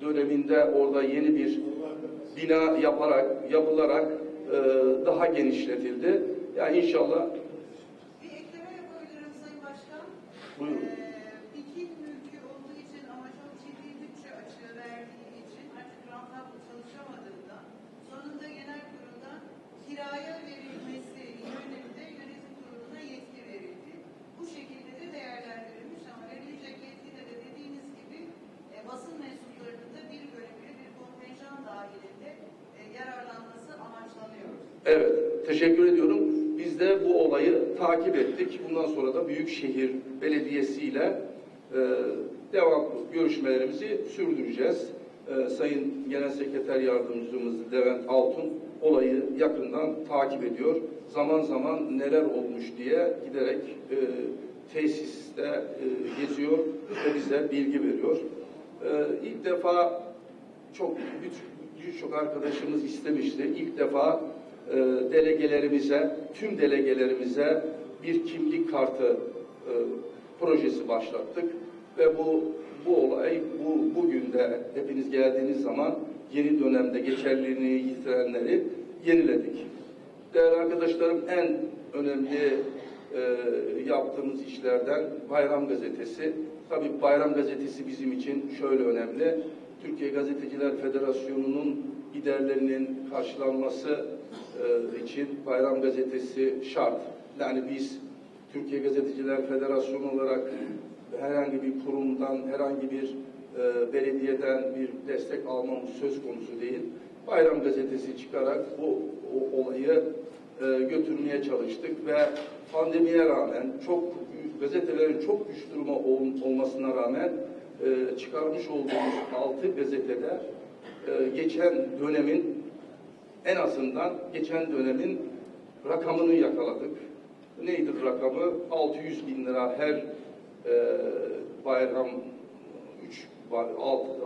döneminde orada yeni bir bina yaparak, yapılarak e, daha genişletildi. Yani inşallah Bir ekleme yapabilirim Sayın Başkan. Buyurun. Ee, Dikil mülkü olduğu için ama çok ciddi bütçe açığı verdiği için artık rantablı çalışamadığında sonunda genel kuruldan kiraya verilmesi yönünde yönetim kuruluna yetki verildi. Bu şekilde de değerlendirilmiş ama verilecek yetkide de dediğiniz gibi e, basın mensuplarının da bir bölümü bir kontenjan dahilinde e, yararlanması amaçlanıyor. Evet, teşekkür ediyorum. Biz de bu olayı takip ettik. Bundan sonra da Büyükşehir Belediyesi ile e, devam görüşmelerimizi sürdüreceğiz. Ee, Sayın Genel Sekreter Yardımcımız Levent Altun olayı yakından takip ediyor. Zaman zaman neler olmuş diye giderek e, tesiste e, geziyor ve bize bilgi veriyor. Ee, ilk defa çok birçok arkadaşımız istemişti. İlk defa e, delegelerimize, tüm delegelerimize bir kimlik kartı e, projesi başlattık ve bu bu olay bu bugün de hepiniz geldiğiniz zaman yeni dönemde geçerliliğini yitirenleri yeniledik. Değerli arkadaşlarım en önemli e, yaptığımız işlerden Bayram Gazetesi. Tabii Bayram Gazetesi bizim için şöyle önemli. Türkiye Gazeteciler Federasyonu'nun giderlerinin karşılanması e, için Bayram Gazetesi şart. Yani biz Türkiye Gazeteciler Federasyonu olarak herhangi bir kurumdan, herhangi bir e, belediyeden bir destek almamız söz konusu değil. Bayram Gazetesi çıkarak bu o, olayı e, götürmeye çalıştık ve pandemiye rağmen çok gazetelerin çok güç duruma ol, olmasına rağmen e, çıkarmış olduğumuz altı gazetede e, geçen dönemin en azından geçen dönemin rakamını yakaladık. Neydi rakamı? 600 bin lira her e, bayram 3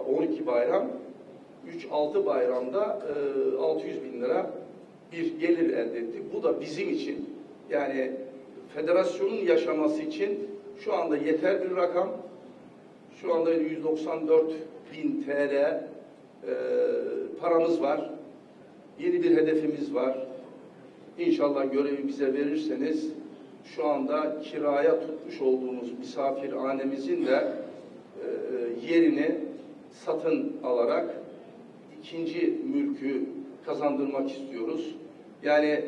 12 bayram 3-6 bayramda e, 600 bin lira bir gelir elde ettik. Bu da bizim için yani federasyonun yaşaması için şu anda yeter bir rakam. Şu anda 194 bin TL e, paramız var. Yeni bir hedefimiz var. İnşallah görevi bize verirseniz şu anda kiraya tutmuş olduğumuz misafirhanemizin de e, yerini satın alarak ikinci mülkü kazandırmak istiyoruz. Yani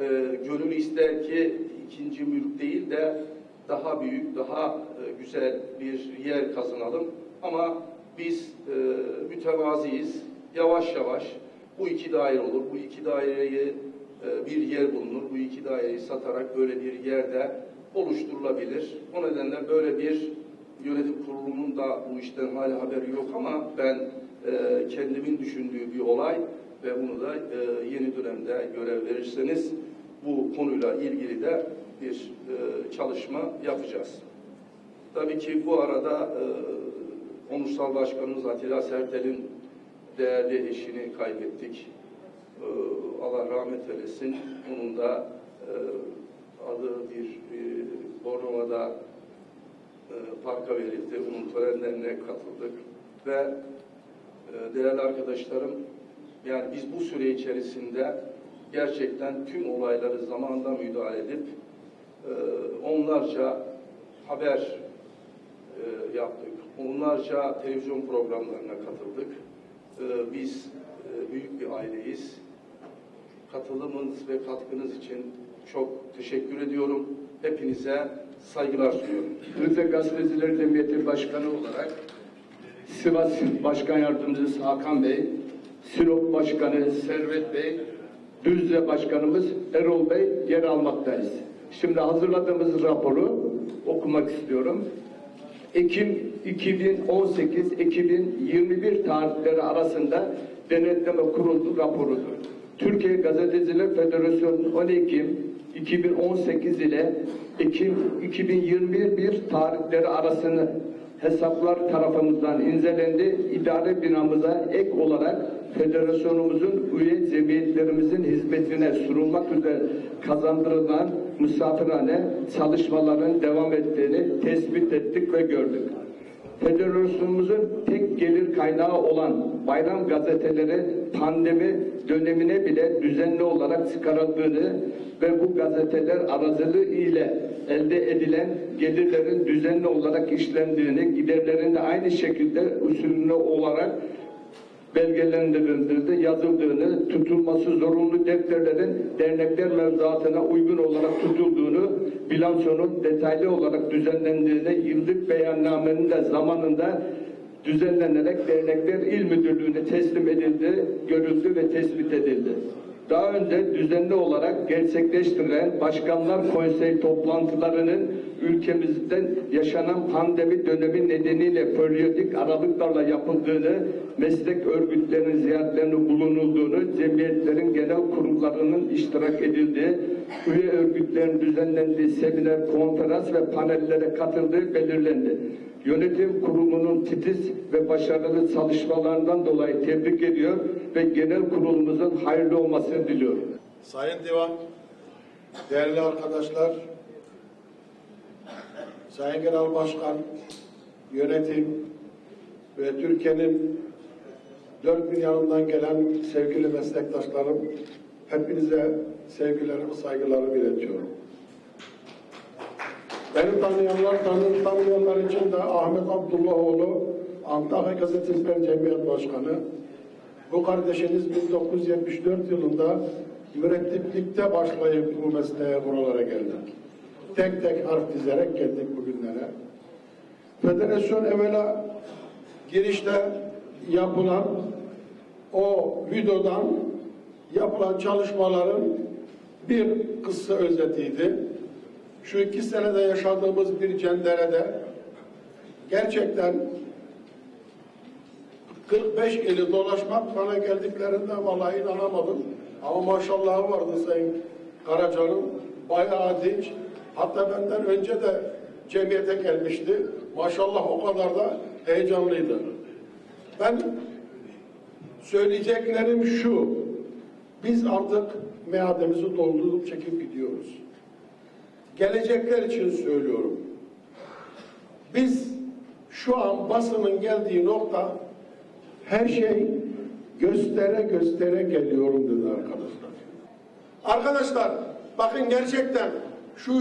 e, gönül ister ki ikinci mülk değil de daha büyük, daha e, güzel bir yer kazanalım. Ama biz e, mütevaziyiz. Yavaş yavaş bu iki daire olur. Bu iki daireyi e, bir yer bulunur. Bu iki daireyi satarak böyle bir yerde oluşturulabilir. O nedenle böyle bir yönetim kurulunun da bu işten hala haberi yok ama ben e, kendimin düşündüğü bir olay ve bunu da e, yeni dönemde görev verirseniz bu konuyla ilgili de bir çalışma yapacağız. Tabii ki bu arada e, Onursal Başkanımız Atilla Sertel'in değerli eşini kaybettik. E, Allah rahmet eylesin. Onun da e, adı bir e, Bornova'da parka verildi. Onun törenlerine katıldık ve e, değerli arkadaşlarım yani biz bu süre içerisinde gerçekten tüm olayları zamanında müdahale edip e, onlarca haber e, yaptık. Onlarca televizyon programlarına katıldık. Biz büyük bir aileyiz. Katılımınız ve katkınız için çok teşekkür ediyorum. Hepinize saygılar sunuyorum. Rize Gazeteciler Cemiyeti Başkanı olarak Sivas Başkan Yardımcısı Hakan Bey, Sinop Başkanı Servet Bey, Düzce Başkanımız Erol Bey yer almaktayız. Şimdi hazırladığımız raporu okumak istiyorum. Ekim 2018-2021 tarihleri arasında denetleme kurulu raporudur. Türkiye Gazeteciler Federasyonu 10 Ekim 2018 ile Ekim 2021 tarihleri arasını hesaplar tarafımızdan incelendi. İdare binamıza ek olarak federasyonumuzun üye cemiyetlerimizin hizmetine sunulmak üzere kazandırılan misafirhane çalışmaların devam ettiğini tespit ettik ve gördük. Federasyonumuzun tek gelir kaynağı olan bayram gazeteleri pandemi dönemine bile düzenli olarak çıkarıldığını ve bu gazeteler aracılığı ile elde edilen gelirlerin düzenli olarak işlendiğini, giderlerin de aynı şekilde usulüne olarak belgelendirildiğinde yazıldığını, tutulması zorunlu defterlerin dernekler mevzuatına uygun olarak tutulduğunu, bilançonun detaylı olarak düzenlendiğini, yıllık beyannamenin de zamanında düzenlenerek dernekler il müdürlüğüne teslim edildi, görüldü ve tespit edildi. daha önce düzenli olarak gerçekleştirilen başkanlar konsey toplantılarının ülkemizden yaşanan pandemi dönemi nedeniyle periyodik aralıklarla yapıldığını, meslek örgütlerinin ziyaretlerinin bulunulduğunu, cemiyetlerin genel kurumlarının iştirak edildiği, üye örgütlerin düzenlendiği seminer, konferans ve panellere katıldığı belirlendi. Yönetim kurulunun titiz ve başarılı çalışmalarından dolayı tebrik ediyor ve genel kurulumuzun hayırlı olmasını diliyorum. Sayın Divan, değerli arkadaşlar, Sayın Genel Başkan, yönetim ve Türkiye'nin dört bir yanından gelen sevgili meslektaşlarım, hepinize sevgilerimi, saygılarımı iletiyorum. Beni tanıyanlar, tanı, tanımayanlar için de Ahmet Abdullahoğlu, Antakya Gazeteciler Cemiyet Başkanı. Bu kardeşiniz 1974 yılında mürettiplikte başlayıp bu mesleğe buralara geldik. Tek tek harf dizerek geldik bugünlere. Federasyon evvela girişte yapılan o videodan yapılan çalışmaların bir kısa özetiydi. Şu iki senede yaşadığımız bir cenderede gerçekten 45 ili dolaşmak bana geldiklerinde vallahi inanamadım. Ama maşallah vardı Sayın Karaca'nın. Bayağı dinç. Hatta benden önce de cemiyete gelmişti. Maşallah o kadar da heyecanlıydı. Ben söyleyeceklerim şu. Biz artık meademizi doldurup çekip gidiyoruz. Gelecekler için söylüyorum. Biz şu an basının geldiği nokta her şey göstere göstere geliyorum dedi arkadaşlar. Arkadaşlar bakın gerçekten şu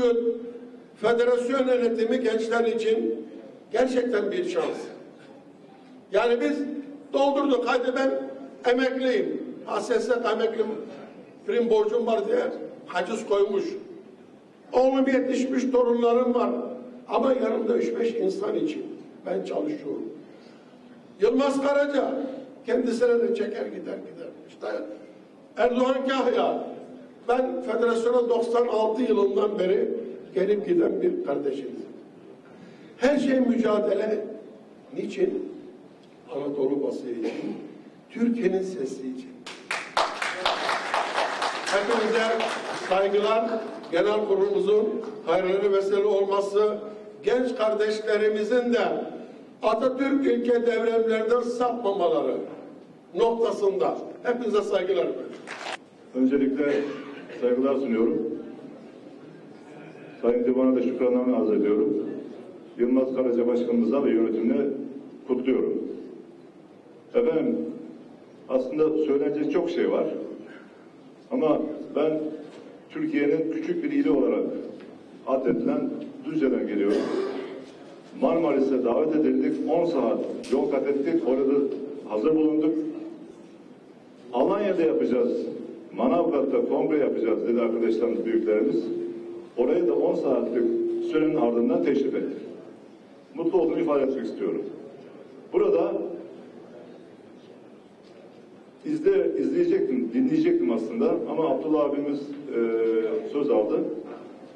federasyon yönetimi gençler için gerçekten bir şans. Yani biz doldurduk. Hadi ben emekliyim. HSS emekli prim borcum var diye haciz koymuş. Oğlum yetişmiş torunlarım var. Ama yanımda üç beş insan için ben çalışıyorum. Yılmaz Karaca kendisine de çeker gider gider. İşte Erdoğan Kahya ben federasyona 96 yılından beri gelip giden bir kardeşimiz. Her şey mücadele niçin? Anadolu basını için, Türkiye'nin sesi için. Hepinize saygılar, genel kurulumuzun hayırlı vesile olması, genç kardeşlerimizin de Atatürk ülke devremlerden sapmamaları noktasında. Hepinize saygılar. Öncelikle saygılar sunuyorum. Sayın Divan'a da şükranlarımı arz ediyorum. Yılmaz Karaca Başkanımıza ve yönetimine kutluyorum. Efendim, aslında söylenecek çok şey var. Ama ben Türkiye'nin küçük bir ili olarak adledilen Düzce'den geliyorum. Marmaris'e davet edildik. 10 saat yol kat ettik. Orada hazır bulunduk. Alanya'da yapacağız. Manavgat'ta kongre yapacağız dedi arkadaşlarımız, büyüklerimiz. Oraya da 10 saatlik sürenin ardından teşrif ettik. Mutlu olduğumu ifade etmek istiyorum. Burada izle, izleyecektim, dinleyecektim aslında ama Abdullah abimiz e, söz aldı.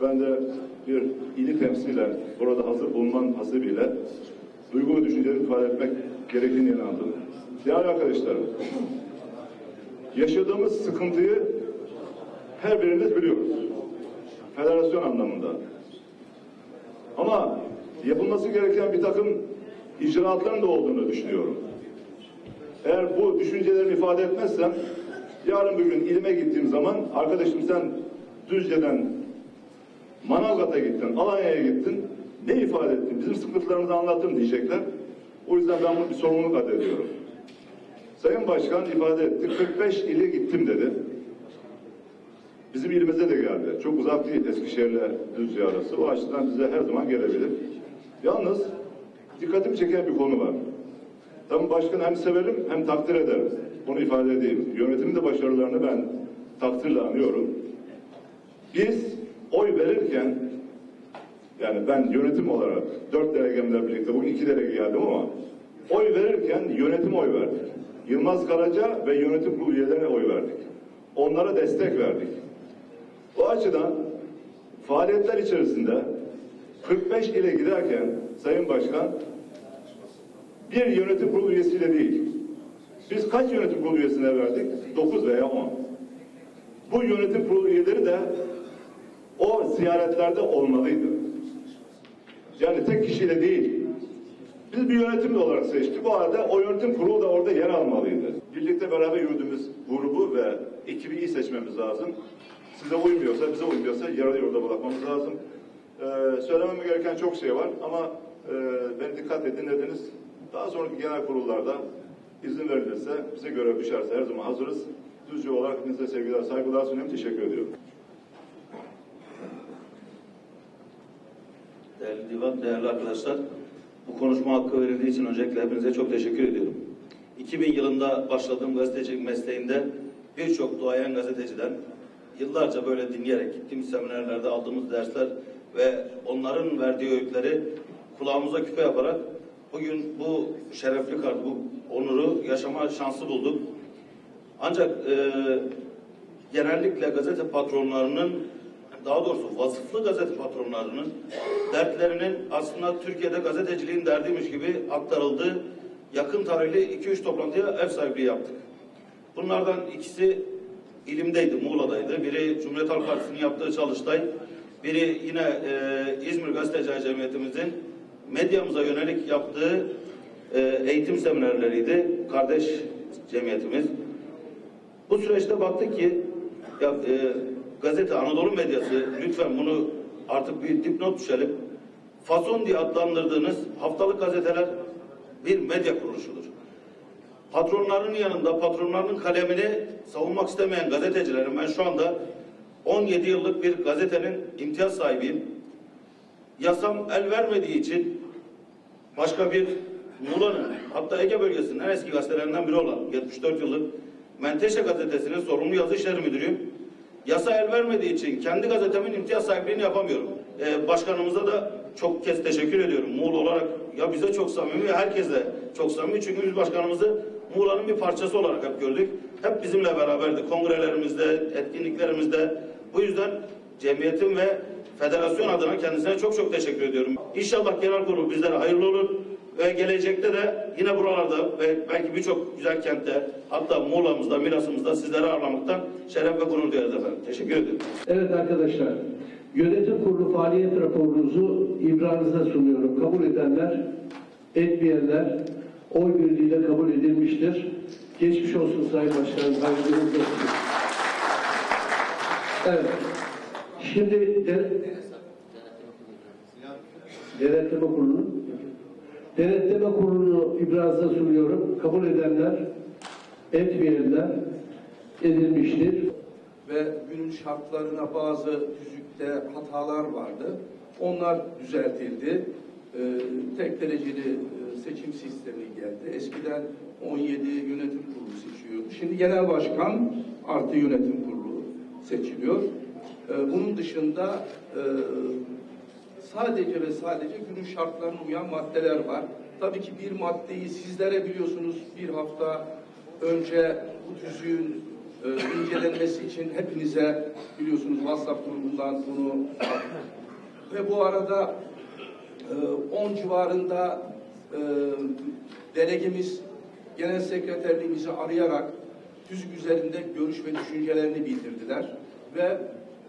Ben de bir ili temsilen burada hazır bulunman hasibiyle duygu ve düşüncelerimi ifade etmek gerektiğini inandım. Değerli arkadaşlarım, yaşadığımız sıkıntıyı her birimiz biliyoruz. Federasyon anlamında. Ama yapılması gereken bir takım icraatların da olduğunu düşünüyorum. Eğer bu düşüncelerimi ifade etmezsem yarın bir gün ilime gittiğim zaman arkadaşım sen Düzce'den Manavgat'a gittin, Alanya'ya gittin. Ne ifade ettin? Bizim sıkıntılarımızı anlattın diyecekler. O yüzden ben bunu bir sorumluluk addediyorum. Sayın Başkan ifade etti. 45 ile gittim dedi. Bizim ilimize de geldi. Çok uzak değil Eskişehir'le Düzce arası. O açıdan bize her zaman gelebilir. Yalnız dikkatimi çeken bir konu var. Tabii başkanı hem severim hem takdir ederim. Bunu ifade edeyim. Yönetimin de başarılarını ben takdirle anıyorum. Biz oy verirken yani ben yönetim olarak dört delegemle birlikte bugün iki delege geldim ama oy verirken yönetim oy verdik. Yılmaz Karaca ve yönetim kurulu üyelerine oy verdik. onlara destek verdik. Bu açıdan faaliyetler içerisinde 45 ile giderken Sayın Başkan bir yönetim kurulu üyesiyle değil. Biz kaç yönetim kurulu üyesine verdik? 9 veya 10. Bu yönetim kurulu üyeleri de o ziyaretlerde olmalıydı. Yani tek kişiyle değil. Biz bir yönetim olarak seçtik. Bu arada o yönetim kurulu da orada yer almalıydı. Birlikte beraber yürüdüğümüz grubu ve ekibi iyi seçmemiz lazım. Size uymuyorsa, bize uymuyorsa yarı yolda bırakmamız lazım. Ee, söylemem gereken çok şey var ama e, beni dikkatle dinlediniz. Daha sonraki genel kurullarda izin verilirse, bize göre düşerse her zaman hazırız. Düzce olarak hepinize sevgiler, saygılar sunuyorum. Teşekkür ediyorum. Değerli divan, değerli arkadaşlar, bu konuşma hakkı verildiği için öncelikle hepinize çok teşekkür ediyorum. 2000 yılında başladığım gazetecilik mesleğinde birçok duayen gazeteciden yıllarca böyle dinleyerek gittiğimiz seminerlerde aldığımız dersler ve onların verdiği öğütleri kulağımıza küpe yaparak bugün bu şerefli kart, bu onuru yaşama şansı bulduk. Ancak e, genellikle gazete patronlarının daha doğrusu vasıflı gazete patronlarının dertlerinin aslında Türkiye'de gazeteciliğin derdiymiş gibi aktarıldığı yakın tarihli 2-3 toplantıya ev sahipliği yaptık. Bunlardan ikisi ilimdeydi, Muğla'daydı. Biri Cumhuriyet Halk Partisi'nin yaptığı çalıştay, biri yine e, İzmir Gazeteciler Cemiyetimizin medyamıza yönelik yaptığı e, eğitim seminerleriydi. Kardeş cemiyetimiz. Bu süreçte baktık ki ya, e, gazete Anadolu medyası lütfen bunu artık bir dipnot düşelim. Fason diye adlandırdığınız haftalık gazeteler bir medya kuruluşudur. Patronların yanında patronlarının kalemini savunmak istemeyen gazetecilerin ben şu anda 17 yıllık bir gazetenin imtiyaz sahibiyim. Yasam el vermediği için başka bir Muğla'nın hatta Ege bölgesinin en eski gazetelerinden biri olan 74 yıllık Menteşe gazetesinin sorumlu yazı işleri müdürüyüm. Yasa el vermediği için kendi gazetemin imtiyaz sahipliğini yapamıyorum. Ee, başkanımıza da çok kez teşekkür ediyorum. Muğla olarak ya bize çok samimi ve herkese çok samimi. Çünkü biz başkanımızı Muğla'nın bir parçası olarak hep gördük. Hep bizimle beraberdi. Kongrelerimizde, etkinliklerimizde. Bu yüzden cemiyetim ve federasyon adına kendisine çok çok teşekkür ediyorum. İnşallah genel kurul bizlere hayırlı olur ve gelecekte de yine buralarda ve belki birçok güzel kentte hatta Muğla'mızda, Milas'ımızda sizleri ağırlamaktan şeref ve gurur duyarız efendim. Teşekkür ederim. Evet arkadaşlar, yönetim kurulu faaliyet raporunuzu ibranıza sunuyorum. Kabul edenler, etmeyenler oy birliğiyle kabul edilmiştir. Geçmiş olsun Sayın Başkanım, hayırlı olsun. Evet, şimdi de, denetleme kurulu denetleme kurulunu ibranıza sunuyorum. Kabul edenler, etmeyenler edilmiştir. ve günün şartlarına bazı düzükte hatalar vardı. Onlar düzeltildi. Ee, tek dereceli e, seçim sistemi geldi. Eskiden 17 yönetim kurulu seçiyordu. Şimdi genel başkan artı yönetim kurulu seçiliyor. Ee, bunun dışında e, sadece ve sadece günün şartlarına uyan maddeler var. Tabii ki bir maddeyi sizlere biliyorsunuz bir hafta önce bu tüzüğün e, incelenmesi için hepinize biliyorsunuz WhatsApp grubundan bunu ve bu arada e, 10 civarında e, delegemiz genel sekreterliğimizi arayarak tüzük üzerinde görüş ve düşüncelerini bildirdiler ve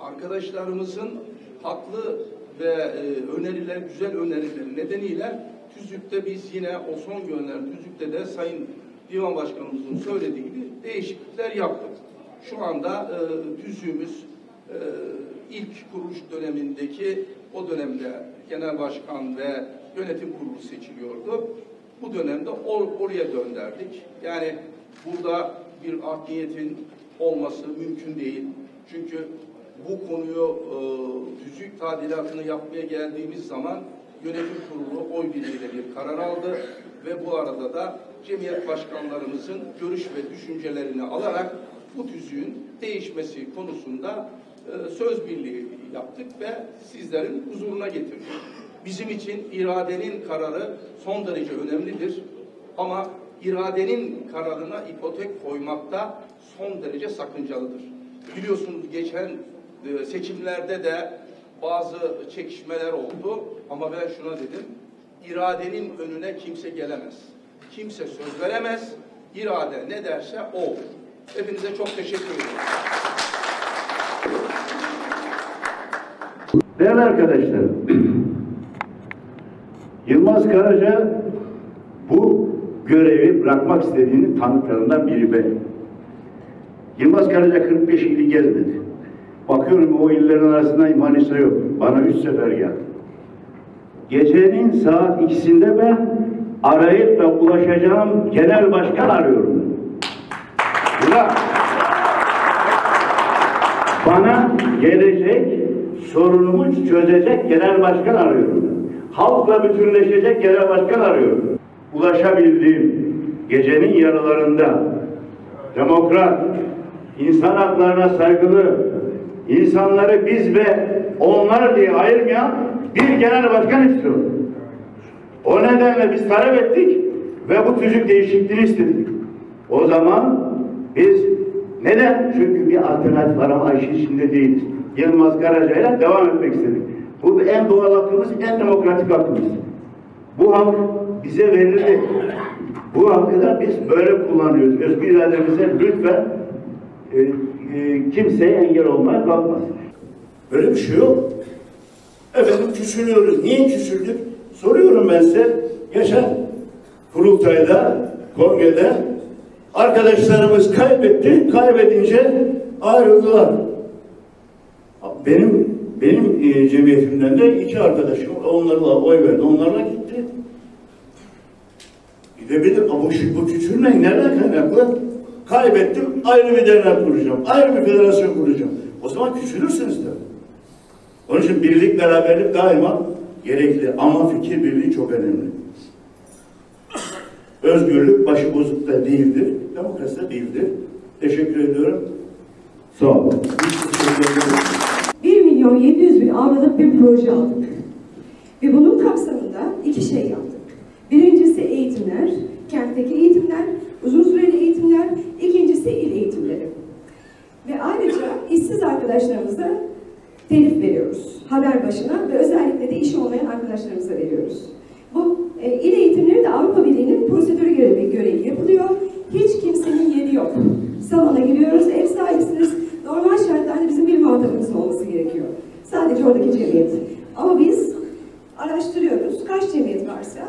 arkadaşlarımızın haklı ve e, öneriler, güzel önerileri nedeniyle tüzükte biz yine o son gönderilen tüzükte de Sayın Divan Başkanımızın söylediği gibi değişiklikler yaptık. Şu anda e, tüzüğümüz e, ilk kuruluş dönemindeki o dönemde genel başkan ve yönetim kurulu seçiliyordu. Bu dönemde or, oraya dönderdik. Yani burada bir art niyetin olması mümkün değil. Çünkü bu konuyu e, tüzük tadilatını yapmaya geldiğimiz zaman yönetim kurulu oy birliğiyle bir karar aldı ve bu arada da cemiyet başkanlarımızın görüş ve düşüncelerini alarak bu tüzüğün değişmesi konusunda e, söz birliği yaptık ve sizlerin huzuruna getirdik. Bizim için iradenin kararı son derece önemlidir ama iradenin kararına ipotek koymakta son derece sakıncalıdır. Biliyorsunuz geçen e, seçimlerde de bazı çekişmeler oldu ama ben şuna dedim, iradenin önüne kimse gelemez. Kimse söz veremez, irade ne derse o. Hepinize çok teşekkür ederim. Değerli arkadaşlarım, Yılmaz Karaca bu görevi bırakmak istediğinin tanıklarından biri benim. Yılmaz Karaca 45 ili gezmedi. Bakıyorum o illerin arasında Manisa yok. Bana üç sefer geldi. Gecenin saat ikisinde ben arayıp da ulaşacağım genel başkan arıyorum. Bırak. Bana gelecek, sorunumu çözecek genel başkan arıyorum. Halkla bütünleşecek genel başkan arıyorum. Ulaşabildiğim gecenin yarılarında demokrat, insan haklarına saygılı, insanları biz ve onlar diye ayırmayan bir genel başkan istiyorum. O nedenle biz talep ettik ve bu tüzük değişikliğini istedik. O zaman biz neden? Çünkü bir alternatif arama işin içinde değiliz. Yılmaz Karaca'yla devam etmek istedik. Bu en doğal hakkımız, en demokratik hakkımız. Bu hak bize verildi. Bu hakkı da biz böyle kullanıyoruz. Özgür irademize lütfen e, e, kimseye engel olmaya kalkmasın. Böyle bir şey yok. Efendim küçülüyoruz. Niye küçüldük? Soruyorum ben size. Geçen kurultayda, kongrede arkadaşlarımız kaybetti. Kaybedince ayrıldılar. Benim benim e, cemiyetimden de iki arkadaşım onlarla oy verdi. Onlarla gitti. Gidebilir bu, bu küçülmek nereden kaynaklı? Kaybettim, ayrı bir dernek kuracağım. Ayrı bir federasyon kuracağım. O zaman küçülürsünüz tabii. Onun için birlik, beraberlik daima gerekli. Ama fikir birliği çok önemli. Özgürlük başı bozuk da değildir. Demokrasi de değildir. Teşekkür ediyorum. Sağ olun. Teşekkür ederim. 1 milyon 700 bin avralık bir proje aldık. Ve bunun kapsamında iki şey yaptık. Birincisi eğitimler, kentteki eğitimler, uzun süreli eğitimler, ikincisi il eğitimleri. Ve ayrıca işsiz arkadaşlarımıza telif veriyoruz. Haber başına ve özellikle de işi olmayan arkadaşlarımıza veriyoruz. Bu e, il eğitimleri de Avrupa Birliği'nin prosedürü görevi, görevi yapılıyor. Hiç kimsenin yeri yok. Salona giriyoruz, ev sahibisiniz. Normal şartlarda bizim bir muhatabımızın olması gerekiyor. Sadece oradaki cemiyet. Ama biz araştırıyoruz. Kaç cemiyet varsa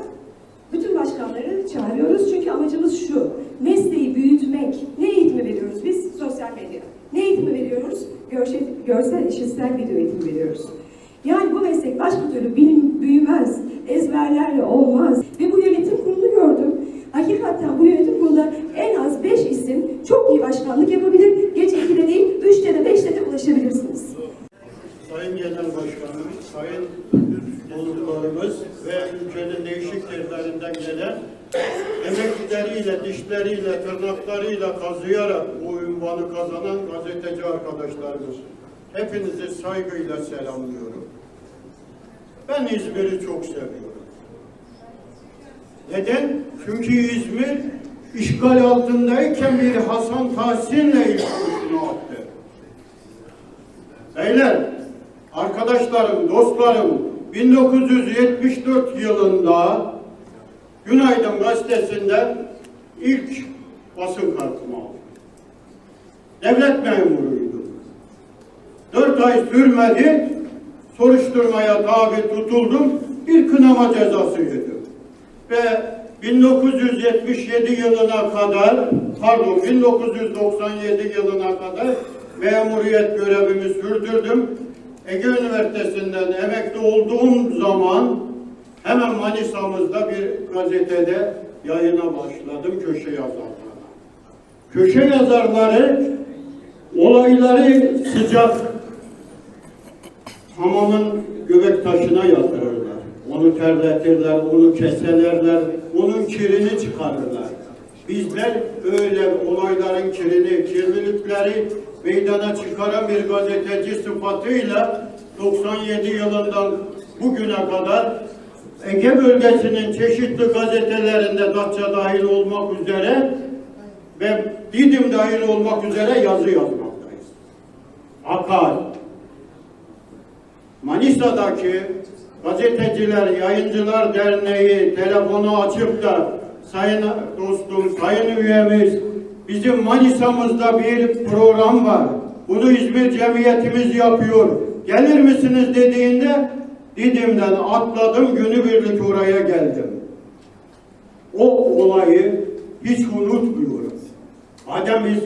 bütün başkanları çağırıyoruz. Çünkü amacımız şu. Mesleği büyütmek. Ne eğitimi veriyoruz biz? Sosyal medya. Ne eğitimi veriyoruz? Görsel, görsel işitsel video eğitimi veriyoruz. Yani bu meslek başka türlü bilim, büyümez, ezberlerle olmaz. Ve bu yönetim kurulu gördüm. Hakikaten bu yönetim kurulunda en az beş isim çok iyi başkanlık yapabilir. Gece 2'de değil, 3'te de 5'te de ulaşabilirsiniz. Sayın Genel Başkanım, Sayın konuklarımız ve ülkenin değişik yerlerinden gelen emekleriyle, dişleriyle, tırnaklarıyla kazıyarak bu ünvanı kazanan gazeteci arkadaşlarımız. Hepinizi saygıyla selamlıyorum. Ben İzmir'i çok seviyorum. Neden? Çünkü İzmir işgal altındayken bir Hasan Tahsin'le ilk attı. Beyler, arkadaşlarım, dostlarım, 1974 yılında Günaydın gazetesinden ilk basın kartımı aldım. Devlet memuruydum. Dört ay sürmedi, soruşturmaya tabi tutuldum, bir kınama cezası yedim. Ve 1977 yılına kadar, pardon 1997 yılına kadar memuriyet görevimi sürdürdüm. Ege Üniversitesi'nden emekli olduğum zaman hemen Manisa'mızda bir gazetede yayına başladım köşe yazarlarına. Köşe yazarları olayları sıcak hamamın göbek taşına yatırırlar. Onu terletirler, onu keselerler, onun kirini çıkarırlar. Bizler öyle olayların kirini, kirlilikleri meydana çıkaran bir gazeteci sıfatıyla 97 yılından bugüne kadar Ege bölgesinin çeşitli gazetelerinde Datça dahil olmak üzere ve Didim dahil olmak üzere yazı yazmaktayız. Fakat Manisa'daki Gazeteciler Yayıncılar Derneği telefonu açıp da sayın dostum, sayın üyemiz bizim Manisa'mızda bir program var. Bunu İzmir Cemiyetimiz yapıyor. Gelir misiniz dediğinde Didim'den atladım günübirlik oraya geldim. O olayı hiç unutmuyoruz. Madem biz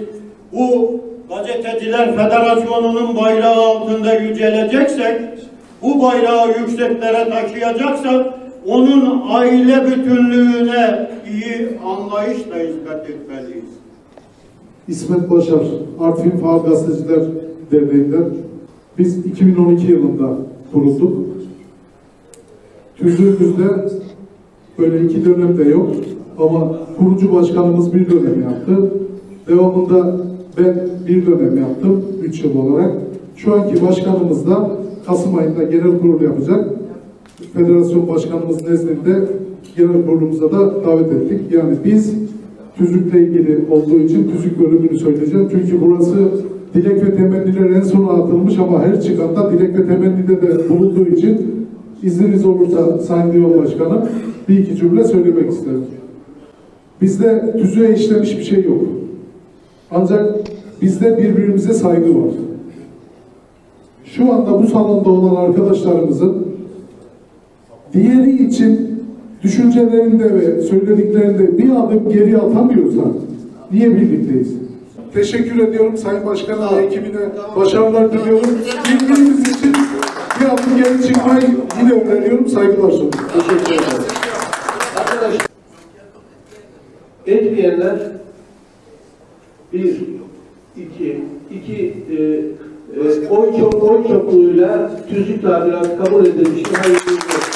bu Gazeteciler Federasyonu'nun bayrağı altında yüceleceksek, bu bayrağı yükseklere taşıyacaksak, onun aile bütünlüğüne iyi anlayışla hizmet etmeliyiz. İsmet Başar, Artvin Faal Gazeteciler Derneği'nden biz 2012 yılında kurulduk. Tüzüğümüzde böyle iki dönem de yok ama kurucu başkanımız bir dönem yaptı. Devamında ben bir dönem yaptım, üç yıl olarak. Şu anki başkanımız da Kasım ayında genel kurul yapacak. Federasyon başkanımız nezdinde genel kurulumuza da davet ettik. Yani biz tüzükle ilgili olduğu için tüzük bölümünü söyleyeceğim. Çünkü burası dilek ve temenniler en sona atılmış ama her çıkanda dilek ve temennide de bulunduğu için izniniz olursa Sayın Divan Başkanım bir iki cümle söylemek isterim. Bizde tüzüğe işlemiş bir şey yok. Ancak bizde birbirimize saygı var. Şu anda bu salonda olan arkadaşlarımızın diğeri için düşüncelerinde ve söylediklerinde bir adım geri atamıyorsa niye birlikteyiz? Teşekkür ediyorum Sayın Başkan'a ve ekibine başarılar diliyorum. Birbirimiz için bir adım geri çıkmayı yine öneriyorum. Saygılar sunuyorum. Teşekkür ederim. Arkadaşlar, etmeyenler bir, iki, iki e, e, oy çok oy çokluğuyla tüzük tadilatı kabul edilmiştir. Hayırlı olsun.